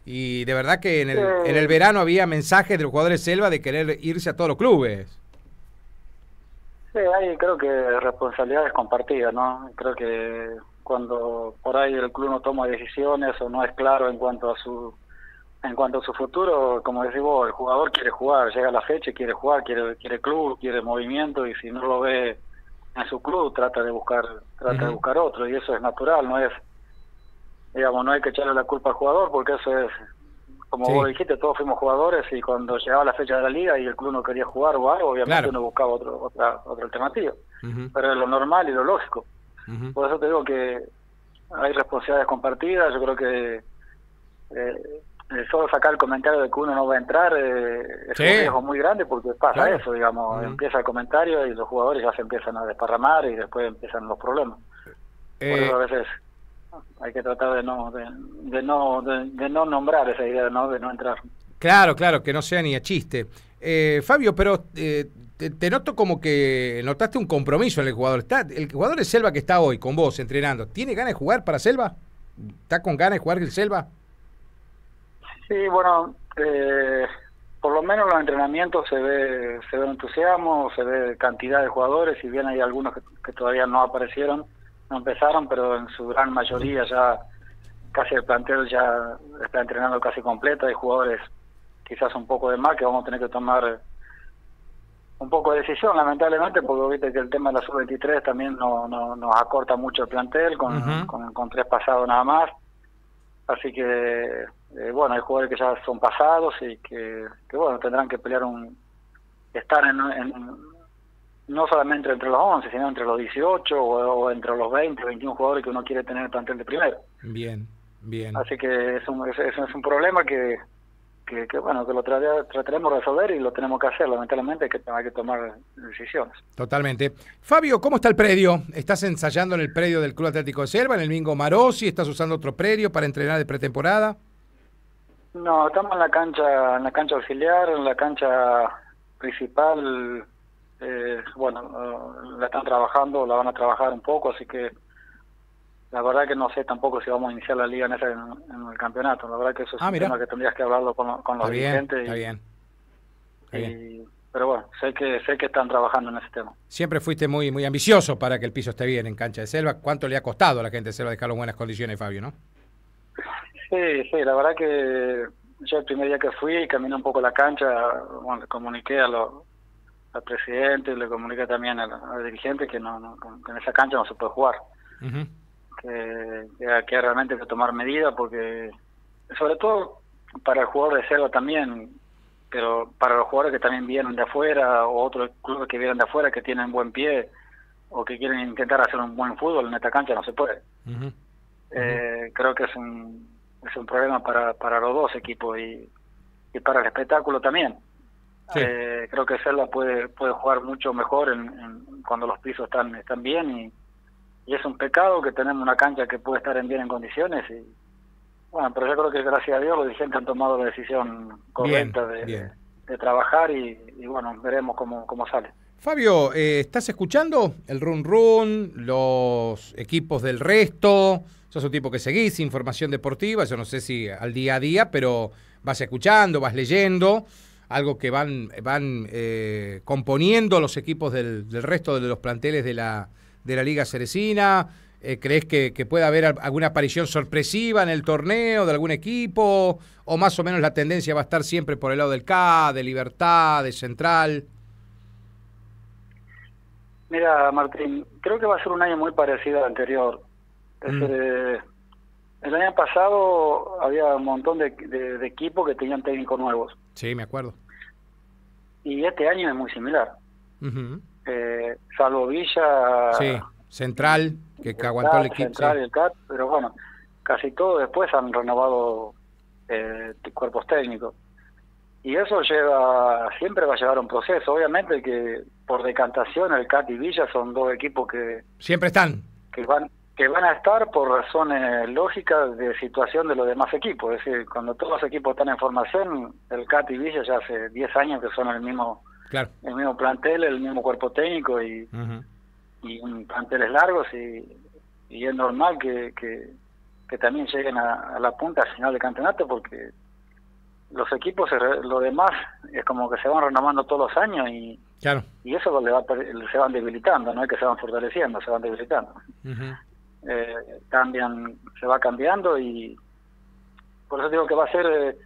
Y de verdad que en el, en el verano había mensajes de los jugadores de Selva de querer irse a todos los clubes. Sí, ahí creo que responsabilidad es compartida, ¿no? Creo que cuando por ahí el club no toma decisiones o no es claro en cuanto a su en cuanto a su futuro, como decís vos, el jugador quiere jugar, llega la fecha, y quiere jugar, quiere quiere club, quiere movimiento y si no lo ve en su club trata de buscar trata de buscar otro y eso es natural, no es digamos no hay que echarle la culpa al jugador porque eso es como Sí. vos dijiste, todos fuimos jugadores y cuando llegaba la fecha de la liga y el club no quería jugar o algo, obviamente Claro. uno buscaba otro, otra otra alternativa, Ujú, pero es lo normal y lo lógico. Por eso te digo que hay responsabilidades compartidas. Yo creo que eh, eh, solo sacar el comentario de que uno no va a entrar eh, es Sí. un riesgo muy grande porque pasa Claro. eso, digamos. Empieza el comentario y los jugadores ya se empiezan a desparramar y después empiezan los problemas. Por Eh, eso a veces hay que tratar de no de, de no de, de no nombrar esa idea, ¿no? De no entrar. Claro, claro, que no sea ni a chiste. Eh, Fabio, pero eh, te, te noto como que notaste un compromiso en el jugador. Está, el jugador de Selva que está hoy con vos entrenando, ¿tiene ganas de jugar para Selva? ¿Está con ganas de jugar el Selva? Sí, bueno, eh, por lo menos en los entrenamientos se ve, se ve entusiasmo, se ve cantidad de jugadores, si bien hay algunos que, que todavía no aparecieron, no empezaron, pero en su gran mayoría ya casi el plantel ya está entrenando casi completo, hay jugadores quizás un poco de más que vamos a tener que tomar un poco de decisión, lamentablemente, porque viste que el tema de la sub-23 también no, no, nos acorta mucho el plantel, con, con, con tres pasados nada más. Así que, eh, bueno, hay jugadores que ya son pasados y que, que, bueno, tendrán que pelear un... estar en, en- no solamente entre los 11, sino entre los 18 o, o entre los 20, 21 jugadores que uno quiere tener en el plantel de primero. Bien, bien. Así que es un, es- es un problema que, que, que, bueno, que lo tra- trataremos de resolver y lo tenemos que hacer. Lamentablemente hay que, hay que tomar decisiones. Totalmente. Fabio, ¿cómo está el predio? ¿Estás ensayando en el predio del Club Atlético de Selva, en el Mingo Marosi? ¿Estás usando otro predio para entrenar de pretemporada? No, estamos en la cancha, en la cancha auxiliar, en la cancha principal. eh, bueno, eh, la están trabajando, la van a trabajar un poco, así que la verdad que no sé tampoco si vamos a iniciar la liga en, ese, en, en el campeonato. La verdad que eso es Ah, un tema que tendrías que hablarlo con, con los bien, dirigentes. está y- bien. Está bien. y- pero bueno, sé que sé que están trabajando en ese tema. Siempre fuiste muy, muy ambicioso para que el piso esté bien en cancha de Selva. ¿Cuánto le ha costado a la gente de Selva dejarlo en buenas condiciones, Fabio, no? Sí, sí, la verdad que yo el primer día que fui caminé un poco la cancha, bueno, le comuniqué a lo- al presidente, le comuniqué también al, al dirigente que no, no que en esa cancha no se puede jugar, que, que, que realmente hay que tomar medidas porque, sobre todo para el jugador de selva también, pero para los jugadores que también vienen de afuera o otros clubes que vienen de afuera que tienen buen pie o que quieren intentar hacer un buen fútbol en esta cancha no se puede. Eh, creo que es un, es un problema para, para los dos equipos y, y para el espectáculo también. Sí. Eh, creo que Selva puede puede jugar mucho mejor en, en- cuando los pisos están están bien y, es un pecado que tenemos una cancha que puede estar en bien en condiciones y bueno pero yo creo que gracias a Dios los dirigentes han tomado la decisión correcta de, bien. de trabajar y, y bueno veremos cómo, cómo sale Fabio, eh, ¿estás escuchando el run run, los equipos del resto? Sos un tipo que seguís información deportiva, yo no sé si al día a día, pero vas escuchando, vas leyendo, algo que van, van eh, componiendo los equipos del, del resto de los planteles de la, de la Liga Ceresina. Eh, ¿Crees que, que puede haber al- alguna aparición sorpresiva en el torneo de algún equipo? ¿O más o menos la tendencia va a estar siempre por el lado del K, de Libertad, de Central? Mira, Martín, creo que va a ser un año muy parecido al anterior. Es Mm. eh, el año pasado había un montón de, de- de equipos que tenían técnicos nuevos Sí, me acuerdo. y este año es muy similar. Eh, salvo Villa, Sí, Central, que, aguantó el equipo. Central sí. y el CAT, pero bueno, casi todos después han renovado eh, cuerpos técnicos. Y eso lleva, siempre va a llevar un proceso. Obviamente que por decantación el CAT y Villa son dos equipos que, Siempre están. que van que van a estar por razones lógicas de situación de los demás equipos. Es decir, cuando todos los equipos están en formación, el CAT y Villa ya hace 10 años que son el mismo Claro. el mismo plantel, el mismo cuerpo técnico y, Ujú. y un planteles largos y, y es normal que, que, que también lleguen a, a la punta al final del campeonato porque los equipos, lo demás, es como que se van renovando todos los años y, Claro. y eso le va, se van debilitando, no es que se van fortaleciendo, se van debilitando. Eh, cambian, se va cambiando y por eso digo que va a ser, eh,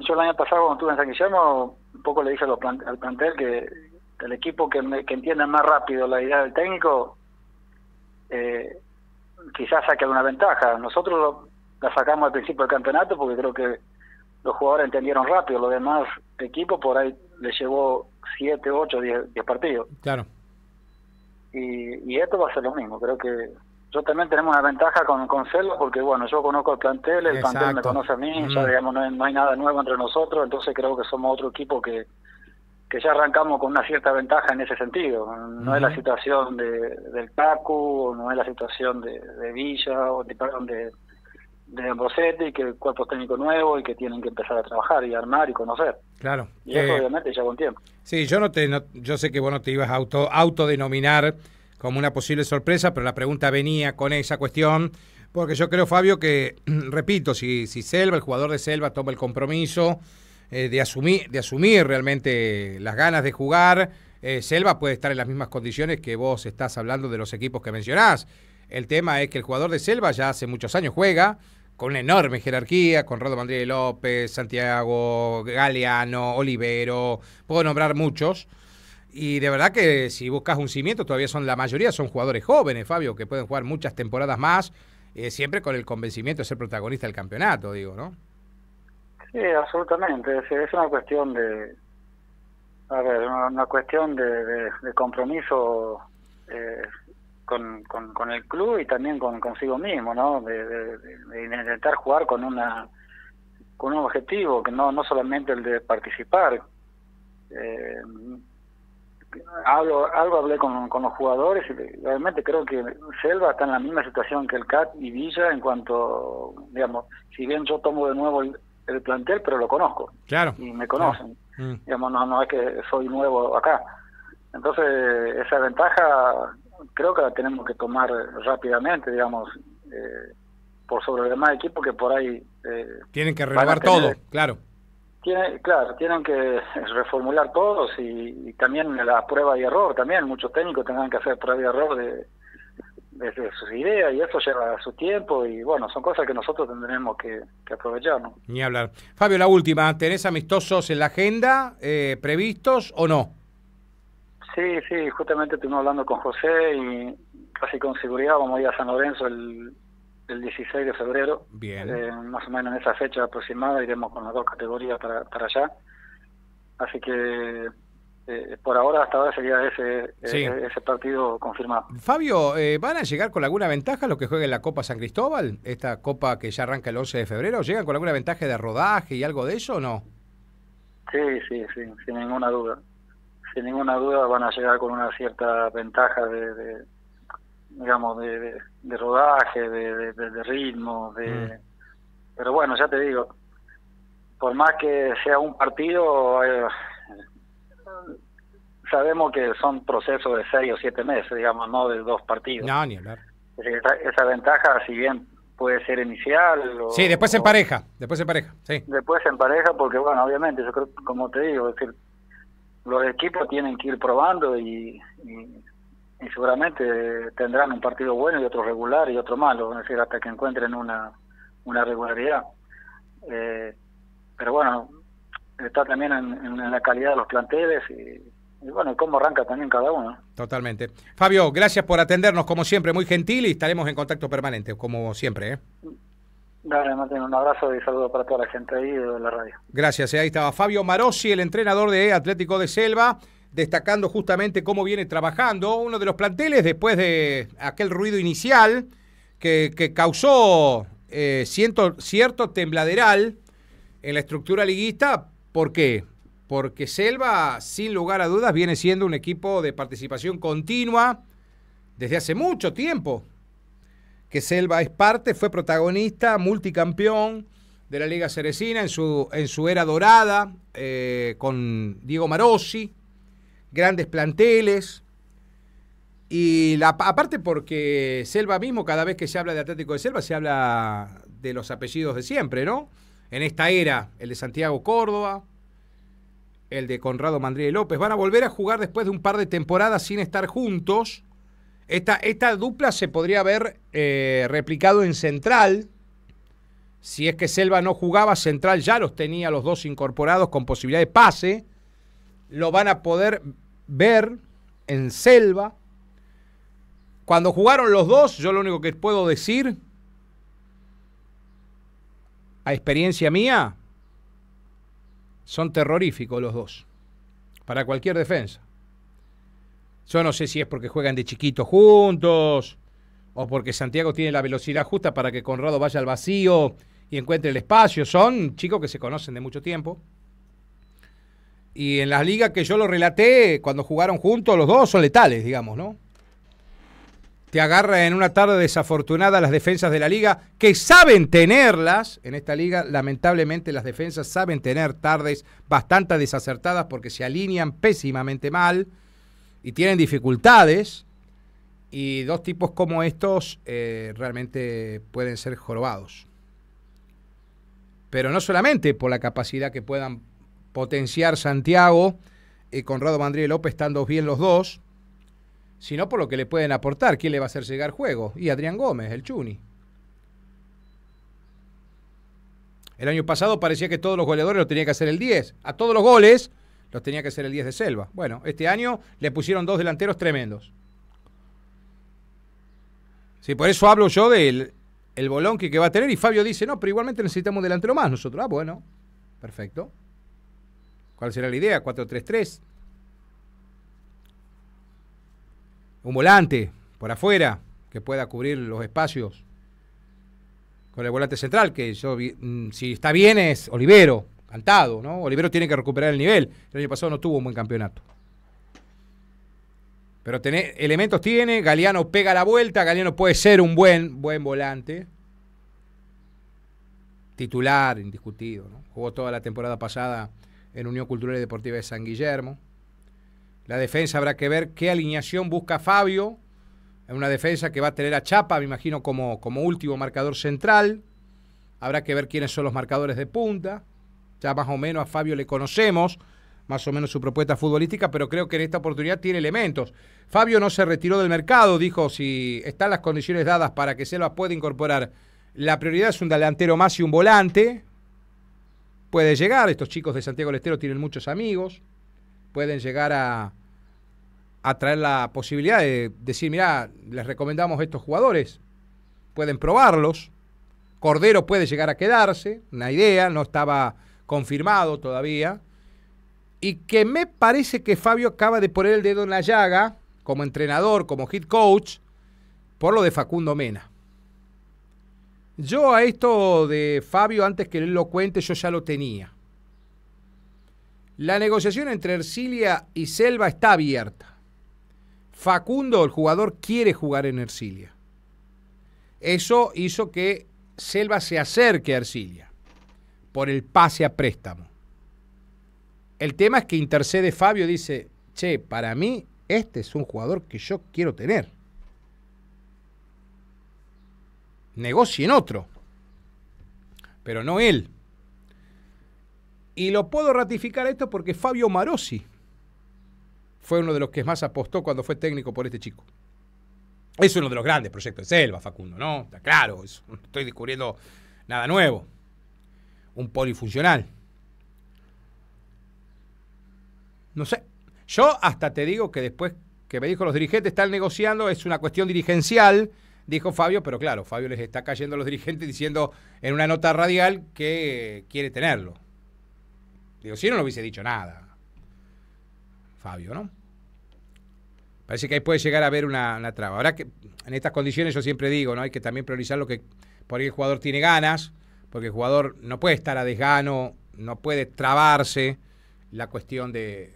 yo el año pasado cuando estuve en San Guillermo, un poco le dije al plantel que, el equipo que, que entienda más rápido la idea del técnico, eh, quizás saque alguna ventaja. Nosotros la sacamos al principio del campeonato porque creo que los jugadores entendieron rápido, los demás equipos por ahí les llevó 7, 8, 10 partidos. Claro. Y, y esto va a ser lo mismo, creo que yo también tenemos una ventaja con, con porque bueno, yo conozco el plantel, el plantel me conoce a mí, ya digamos no hay, no hay, nada nuevo entre nosotros, entonces creo que somos otro equipo que, que ya arrancamos con una cierta ventaja en ese sentido. No es la situación de, del Tacu, no es la situación de, de Villa, o de, perdón, de, de y que el cuerpo técnico nuevo y que tienen que empezar a trabajar y armar y conocer. Claro. Y eso eh, obviamente lleva un tiempo. Sí, yo no te, yo sé que vos no te ibas a auto, autodenominar como una posible sorpresa, pero la pregunta venía con esa cuestión, porque yo creo, Fabio, que, repito, si, si Selva, el jugador de Selva, toma el compromiso eh, de, asumir, de asumir realmente las ganas de jugar, eh, Selva puede estar en las mismas condiciones que vos estás hablando de los equipos que mencionás. El tema es que el jugador de Selva ya hace muchos años juega, con una enorme jerarquía, con Rodo López, Santiago, Galeano, Olivero, puedo nombrar muchos, y de verdad que si buscas un cimiento, todavía son la mayoría son jugadores jóvenes, Fabio, que pueden jugar muchas temporadas más, eh, siempre con el convencimiento de ser protagonista del campeonato, digo, ¿no? Sí, absolutamente. Es, una cuestión de, a ver, una, cuestión de, compromiso eh, con, el club y también con consigo mismo, ¿no? De, intentar jugar con una con un objetivo que no no solamente el de participar. Eh, hablo, algo hablé con, con los jugadores y realmente creo que Selva está en la misma situación que el CAT y Villa en cuanto, digamos, si bien yo tomo de nuevo el, plantel, pero lo conozco. Claro. Y me conocen. Mm. Digamos, no, no es que soy nuevo acá. Entonces, esa ventaja creo que la tenemos que tomar rápidamente, digamos, eh, por sobre el demás equipo que por ahí... Eh, Tienen que renovar todo, claro claro, tienen que reformular todos y, también la prueba y error, también muchos técnicos tendrán que hacer prueba y error de, de, sus ideas y eso lleva su tiempo y bueno, son cosas que nosotros tendremos que, aprovechar. ¿no? Ni hablar. Fabio, la última, ¿tenés amistosos en la agenda eh, previstos o no? Sí, sí, justamente estuvimos hablando con José y casi con seguridad vamos a ir a San Lorenzo el el 16 de febrero. Bien. Eh, más o menos en esa fecha aproximada iremos con las dos categorías para, para allá. Así que eh, por ahora, hasta ahora sería ese, eh, ese partido confirmado. Fabio, ¿van a llegar con alguna ventaja los que jueguen la Copa San Cristóbal? Esta copa que ya arranca el 11 de febrero. ¿Llegan con alguna ventaja de rodaje y algo de eso o no? Sí, sí, sí, sin ninguna duda. Sin ninguna duda van a llegar con una cierta ventaja de digamos, de, de, rodaje, de, de, ritmo, de... Mm. Pero bueno, ya te digo, por más que sea un partido, eh, sabemos que son procesos de seis o siete meses, digamos, no de dos partidos. No, ni hablar. Esa, ventaja, si bien puede ser inicial. O, sí, después en pareja, después en pareja, sí. Después en pareja, porque bueno, obviamente, yo creo, como te digo, es decir, los equipos tienen que ir probando y y seguramente tendrán un partido bueno y otro regular y otro malo, es decir, hasta que encuentren una, una regularidad. Eh, pero bueno, está también en, la calidad de los planteles y, y, bueno, cómo arranca también cada uno. Totalmente. Fabio, gracias por atendernos como siempre, muy gentil y estaremos en contacto permanente, como siempre. ¿eh? Dale, Martín, un abrazo y saludo para toda la gente ahí de la radio. Gracias, eh, ahí estaba Fabio Marossi, el entrenador de Atlético de Selva destacando justamente cómo viene trabajando uno de los planteles después de aquel ruido inicial que, causó eh, cierto, tembladeral en la estructura liguista. ¿Por qué? Porque Selva, sin lugar a dudas, viene siendo un equipo de participación continua desde hace mucho tiempo. Que Selva es parte, fue protagonista, multicampeón de la Liga Ceresina en su, en su era dorada, eh, con Diego Marossi, grandes planteles. Y aparte porque Selva mismo, cada vez que se habla de Atlético de Selva, se habla de los apellidos de siempre, ¿no? En esta era, el de Santiago Córdoba, el de Conrado Mandríe López, van a volver a jugar después de un par de temporadas sin estar juntos. Esta, esta dupla se podría haber eh, replicado en Central, Si es que Selva no jugaba, Central ya los tenía los dos incorporados con posibilidad de pase. Lo van a poder ver en Selva. Cuando jugaron los dos, yo lo único que puedo decir, a experiencia mía, son terroríficos los dos. Para cualquier defensa. Yo no sé si es porque juegan de chiquitos juntos o porque Santiago tiene la velocidad justa para que Conrado vaya al vacío y encuentre el espacio. Son chicos que se conocen de mucho tiempo. Y en las ligas que yo lo relaté, cuando jugaron juntos, los dos son letales, digamos, ¿no? Te agarra en una tarde desafortunada las defensas de la liga, que saben tenerlas. En esta liga, lamentablemente, las defensas saben tener tardes bastante desacertadas porque se alinean pésimamente mal y tienen dificultades. Y dos tipos como estos eh, realmente pueden ser jorobados. Pero no solamente por la capacidad que puedan potenciar Santiago y Conrado Mandrí López estando bien los dos, sino por lo que le pueden aportar. ¿Quién le va a hacer llegar juego? Y Adrián Gómez, el Chuni. El año pasado parecía que todos los goleadores lo tenía que hacer el 10. A todos los goles los tenía que hacer el 10 de Selva. Bueno, este año le pusieron dos delanteros tremendos. Sí, por eso hablo yo del el bolón que, va a tener y Fabio dice, no, pero igualmente necesitamos un delantero más nosotros. Ah, bueno, perfecto. ¿Cuál será la idea? 4-3-3. Un volante por afuera que pueda cubrir los espacios con el volante central, que mm, si está bien es Olivero, cantado, ¿no? Olivero tiene que recuperar el nivel. El año pasado no tuvo un buen campeonato. Pero tener, elementos tiene, Galeano pega la vuelta, Galeano puede ser un buen, buen volante. Titular, indiscutido. ¿no? Jugó toda la temporada pasada en Unión Cultural y Deportiva de San Guillermo. La defensa habrá que ver qué alineación busca Fabio. En una defensa que va a tener a Chapa, me imagino, como, como último marcador central. Habrá que ver quiénes son los marcadores de punta. Ya más o menos a Fabio le conocemos, más o menos su propuesta futbolística, pero creo que en esta oportunidad tiene elementos. Fabio no se retiró del mercado, dijo si están las condiciones dadas para que Selva pueda incorporar. La prioridad es un delantero más y un volante. Puede llegar, estos chicos de Santiago del Estero tienen muchos amigos, pueden llegar a, a traer la posibilidad de decir, mira, les recomendamos estos jugadores, pueden probarlos. Cordero puede llegar a quedarse, una idea, no estaba confirmado todavía, y que me parece que Fabio acaba de poner el dedo en la llaga, como entrenador, como hit coach, por lo de Facundo Mena. Yo a esto de Fabio, antes que él lo cuente, yo ya lo tenía. La negociación entre Ercilia y Selva está abierta. Facundo, el jugador, quiere jugar en Ercilia. Eso hizo que Selva se acerque a Ercilia por el pase a préstamo. El tema es que intercede Fabio y dice, che, para mí este es un jugador que yo quiero tener. Negocien otro, pero no él. Y lo puedo ratificar esto porque Fabio Marosi fue uno de los que más apostó cuando fue técnico por este chico. Es uno de los grandes proyectos de Selva, Facundo, ¿no? Está claro, no estoy descubriendo nada nuevo un polifuncional. No sé. Yo hasta te digo que después que me dijo los dirigentes están negociando, es una cuestión dirigencial, dijo Fabio, pero claro, Fabio les está cayendo a los dirigentes diciendo en una nota radial que quiere tenerlo. Digo, si no, no hubiese dicho nada. Fabio, ¿no? Parece que ahí puede llegar a haber una, una, traba. Ahora que en estas condiciones yo siempre digo, ¿no? Hay que también priorizar lo que por ahí el jugador tiene ganas porque el jugador no puede estar a desgano, no puede trabarse la cuestión de,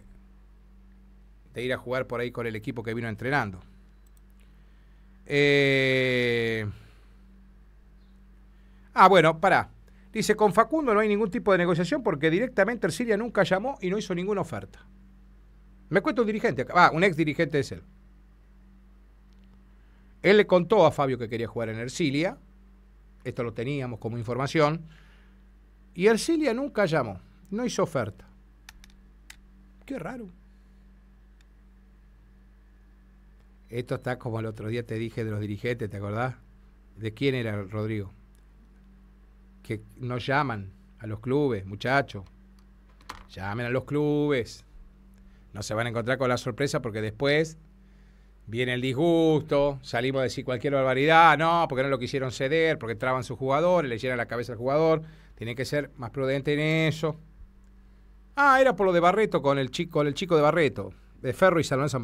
de ir a jugar por ahí con el equipo que vino entrenando. Eh, ah, bueno, pará. Dice, con Facundo no hay ningún tipo de negociación porque directamente Ercilia nunca llamó y no hizo ninguna oferta. Me cuenta un dirigente, ah, un ex dirigente de él. Él le contó a Fabio que quería jugar en Ercilia, esto lo teníamos como información, y Ercilia nunca llamó, no hizo oferta. Qué raro. Esto está como el otro día te dije de los dirigentes, ¿te acordás? ¿De quién era Rodrigo? que nos llaman a los clubes, muchachos. Llamen a los clubes. No se van a encontrar con la sorpresa porque después viene el disgusto, salimos a decir cualquier barbaridad, no, porque no lo quisieron ceder, porque traban su jugador, le llenan la cabeza al jugador. Tiene que ser más prudente en eso. Ah, era por lo de Barreto con el chico, el chico de Barreto, de Ferro y Salón San.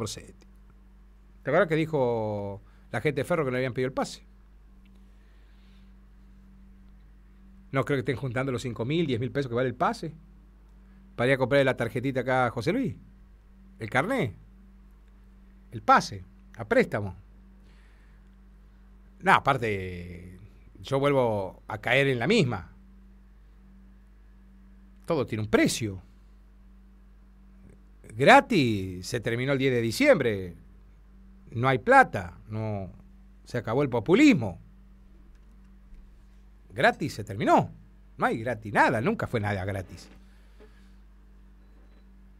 ¿Te acuerdas que dijo la gente de Ferro que le habían pedido el pase? No creo que estén juntando los 5 mil, 10 mil pesos que vale el pase. Para ir a comprarle la tarjetita acá a José Luis. El carné. El pase. A préstamo. No, aparte, yo vuelvo a caer en la misma. Todo tiene un precio. Gratis se terminó el 10 de diciembre. No hay plata. No, se acabó el populismo gratis se terminó. No hay gratis nada, nunca fue nada gratis.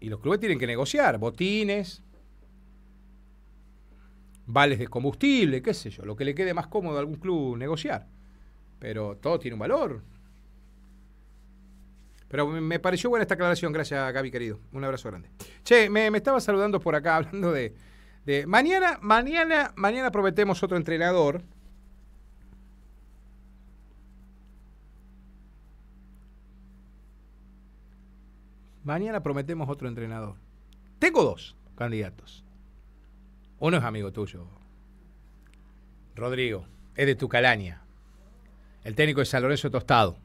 Y los clubes tienen que negociar botines, vales de combustible, qué sé yo, lo que le quede más cómodo a algún club negociar. Pero todo tiene un valor. Pero me pareció buena esta aclaración, gracias Gaby querido. Un abrazo grande. Che, me, estaba saludando por acá hablando de, de, mañana, mañana, mañana prometemos otro entrenador. Mañana prometemos otro entrenador. Tengo dos candidatos. Uno es amigo tuyo, Rodrigo, es de tu calaña. El técnico de San Lorenzo Tostado.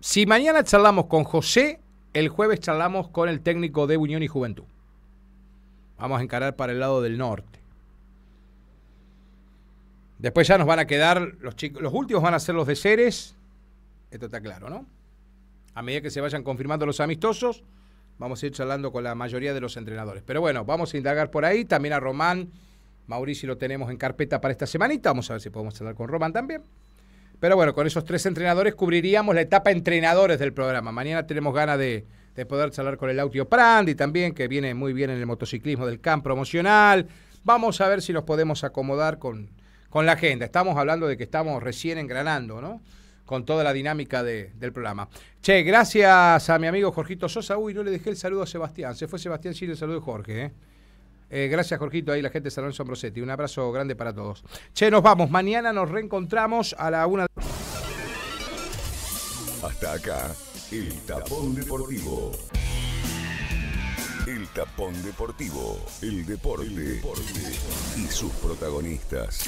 Si mañana charlamos con José, el jueves charlamos con el técnico de Unión y Juventud. Vamos a encarar para el lado del norte. Después ya nos van a quedar los chicos, los últimos van a ser los de Ceres. Esto está claro, ¿no? a medida que se vayan confirmando los amistosos, vamos a ir charlando con la mayoría de los entrenadores. Pero bueno, vamos a indagar por ahí. También a Román, Mauricio lo tenemos en carpeta para esta semanita. Vamos a ver si podemos hablar con Román también. Pero bueno, con esos tres entrenadores cubriríamos la etapa entrenadores del programa. Mañana tenemos ganas de, poder charlar con el Autio Prandi también, que viene muy bien en el motociclismo del camp promocional. Vamos a ver si nos podemos acomodar con, con la agenda. Estamos hablando de que estamos recién engranando, ¿no? con toda la dinámica del programa. Che, gracias a mi amigo Jorgito Sosa. Uy, no le dejé el saludo a Sebastián. Se fue Sebastián, sí, el saludo de Jorge. ¿eh? Eh, gracias, Jorgito, ahí la gente de Salón Sombrosetti. Un abrazo grande para todos. Che, nos vamos. Mañana nos reencontramos a la una. Hasta acá, el tapón deportivo. El tapón deportivo. El deporte. Y sus protagonistas.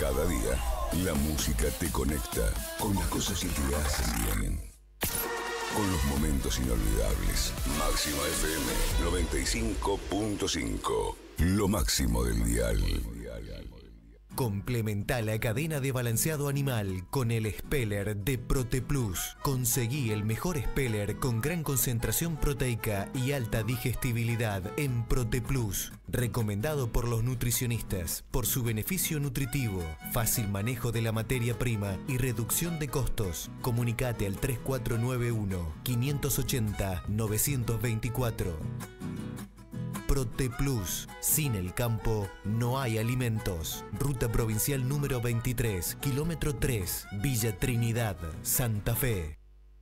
Cada día la música te conecta con las cosas que te hacen bien. Con los momentos inolvidables. Máxima FM 95.5. Lo máximo del dial. Complementa la cadena de balanceado animal con el Speller de ProtePlus. Conseguí el mejor Speller con gran concentración proteica y alta digestibilidad en ProtePlus. Recomendado por los nutricionistas por su beneficio nutritivo, fácil manejo de la materia prima y reducción de costos. Comunicate al 3491 580 924. Prote Plus. Sin el campo no hay alimentos. Ruta provincial número 23, kilómetro 3, Villa Trinidad, Santa Fe.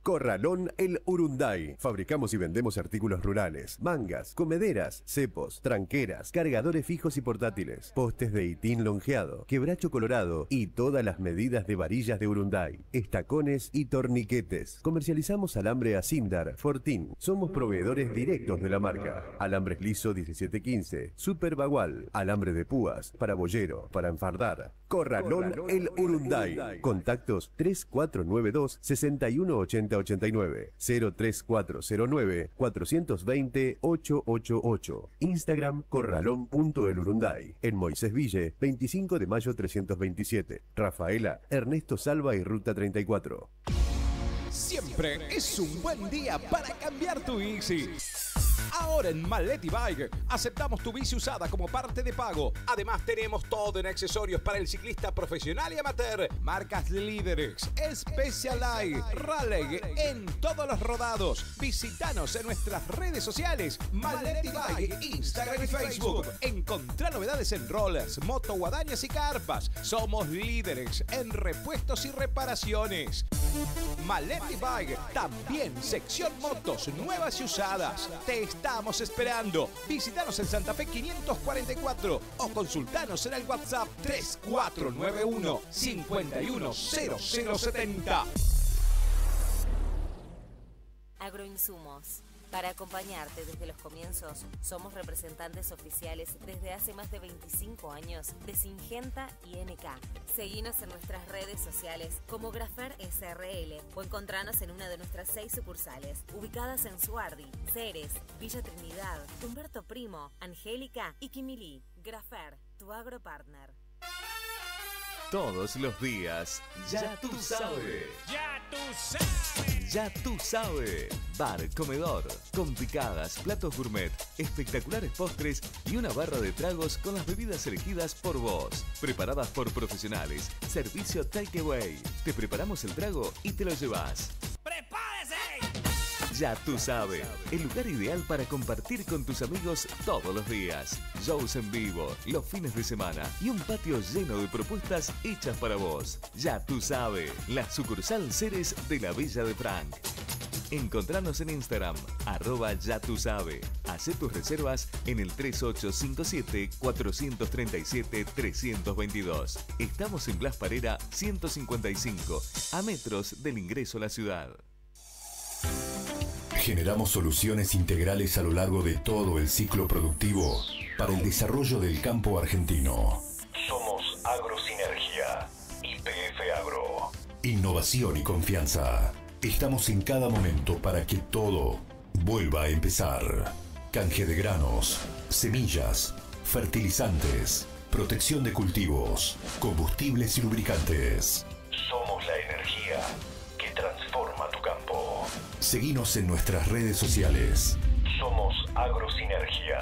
Corralón El Urunday. Fabricamos y vendemos artículos rurales, mangas, comederas, cepos, tranqueras, cargadores fijos y portátiles, postes de itín longeado, quebracho colorado y todas las medidas de varillas de Urunday, estacones y torniquetes. Comercializamos alambre Asindar, Fortín. Somos proveedores directos de la marca. Alambres liso 1715, Super Bagual, alambre de púas, para bollero, para enfardar. Corralón, El Urunday. Contactos 3492 6180 89 03409 420 888. Instagram corralón.elurunday. En Moisés Ville, 25 de mayo 327. Rafaela, Ernesto Salva y Ruta 34. Siempre es un buen día para cambiar tu Easy. Ahora en Maletti Bike aceptamos tu bici usada como parte de pago. Además tenemos todo en accesorios para el ciclista profesional y amateur. Marcas líderes, Specialized, Raleigh en todos los rodados. Visítanos en nuestras redes sociales, Maletti Bike, Instagram y Facebook. Encontrá novedades en rollers, moto, guadañas y carpas. Somos líderes en repuestos y reparaciones. Maletti Bike, también sección motos nuevas y usadas. Te estamos esperando. Visítanos en Santa Fe 544 o consultanos en el WhatsApp 3491 510070. Agroinsumos. Para acompañarte desde los comienzos, somos representantes oficiales desde hace más de 25 años de Singenta y NK. Seguinos en nuestras redes sociales como Grafer SRL o encontranos en una de nuestras seis sucursales, ubicadas en Suardi, Ceres, Villa Trinidad, Humberto Primo, Angélica y Quimilí. Grafer, tu agropartner. Todos los días, ya, tú sabes. Ya tú sabes. Ya tú sabes. Bar, comedor, con picadas, platos gourmet, espectaculares postres y una barra de tragos con las bebidas elegidas por vos. Preparadas por profesionales. Servicio takeaway. Te preparamos el trago y te lo llevas. ¡Prepárese! Ya tú sabes, el lugar ideal para compartir con tus amigos todos los días. Shows en vivo, los fines de semana y un patio lleno de propuestas hechas para vos. Ya tú sabes, la sucursal Ceres de la Villa de Frank. Encontranos en Instagram, arroba ya tú sabe. Hacé tus reservas en el 3857-437-322. Estamos en Blas Parera 155, a metros del ingreso a la ciudad. Generamos soluciones integrales a lo largo de todo el ciclo productivo para el desarrollo del campo argentino. Somos Agrosinergia, IPF Agro. Innovación y confianza. Estamos en cada momento para que todo vuelva a empezar. Canje de granos, semillas, fertilizantes, protección de cultivos, combustibles y lubricantes. Somos la energía campo. Seguinos en nuestras redes sociales. Somos Agrosinergia.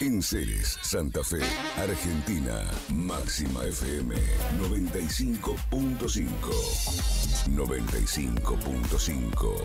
En Ceres, Santa Fe, Argentina, Máxima FM 95.5. 95.5.